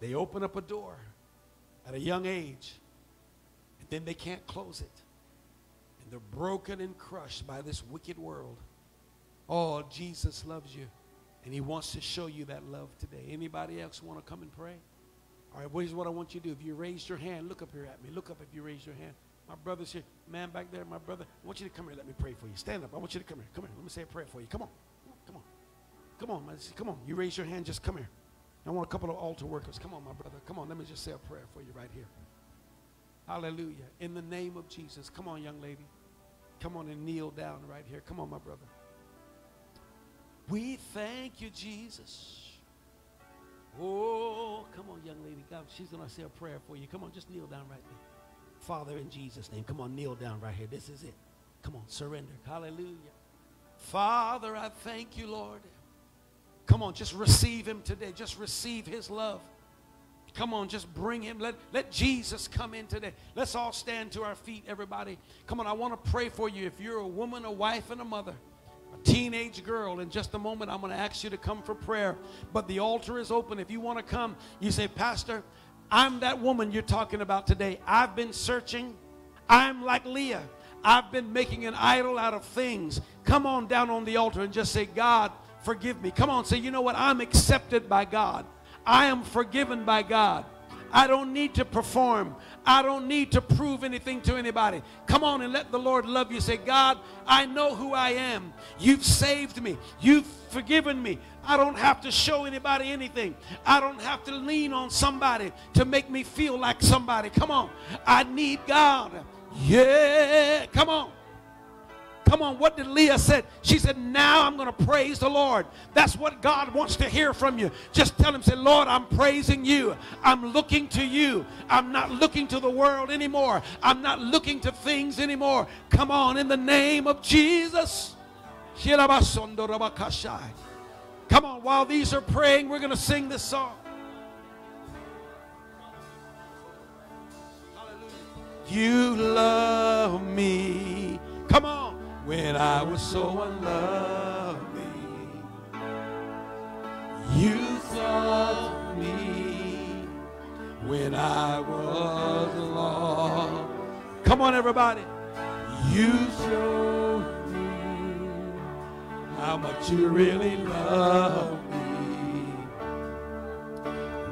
They open up a door at a young age and then they can't close it. And they're broken and crushed by this wicked world. Oh, Jesus loves you. And he wants to show you that love today. Anybody else want to come and pray? All right, here's what I want you to do. If you raise your hand, look up here at me. Look up if you raise your hand. My brother's here. Man back there, my brother. I want you to come here. Let me pray for you. Stand up. I want you to come here. Come here. Let me say a prayer for you. Come on. Come on. Come on. Come on. You raise your hand. Just come here. I want a couple of altar workers. Come on, my brother. Come on. Let me just say a prayer for you right here. Hallelujah. In the name of Jesus. Come on, young lady. Come on and kneel down right here. Come on, my brother. We thank you, Jesus. Oh, come on, young lady. God, she's going to say a prayer for you. Come on, just kneel down right there. Father, in Jesus' name, come on, kneel down right here. This is it. Come on, surrender. Hallelujah. Father, I thank you, Lord. Come on, just receive him today. Just receive his love. Come on, just bring him. Let, let Jesus come in today. Let's all stand to our feet, everybody. Come on, I want to pray for you. If you're a woman, a wife, and a mother, teenage girl, in just a moment, I'm going to ask you to come for prayer. But the altar is open. If you want to come, you say, Pastor, I'm that woman you're talking about today. I've been searching. I'm like Leah. I've been making an idol out of things. Come on down on the altar and just say, God, forgive me. Come on, say, you know what? I'm accepted by God. I am forgiven by God. I don't need to perform. I don't need to prove anything to anybody. Come on and let the Lord love you. Say, God, I know who I am. You've saved me. You've forgiven me. I don't have to show anybody anything. I don't have to lean on somebody to make me feel like somebody. Come on. I need God. Yeah. Come on. Come on, what did Leah said? She said, now I'm going to praise the Lord. That's what God wants to hear from you. Just tell him, say, Lord, I'm praising you. I'm looking to you. I'm not looking to the world anymore. I'm not looking to things anymore. Come on, in the name of Jesus. Come on, while these are praying, we're going to sing this song. You love me. Come on when I was so unlovely. You thought me when I was lost. Come on, everybody. You showed me how much you really love me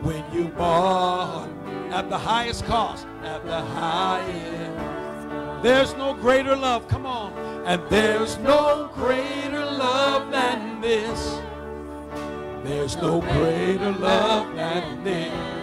when you bought at the highest cost, at the highest. There's no greater love. Come on. And there's no greater love than this. There's no greater love than this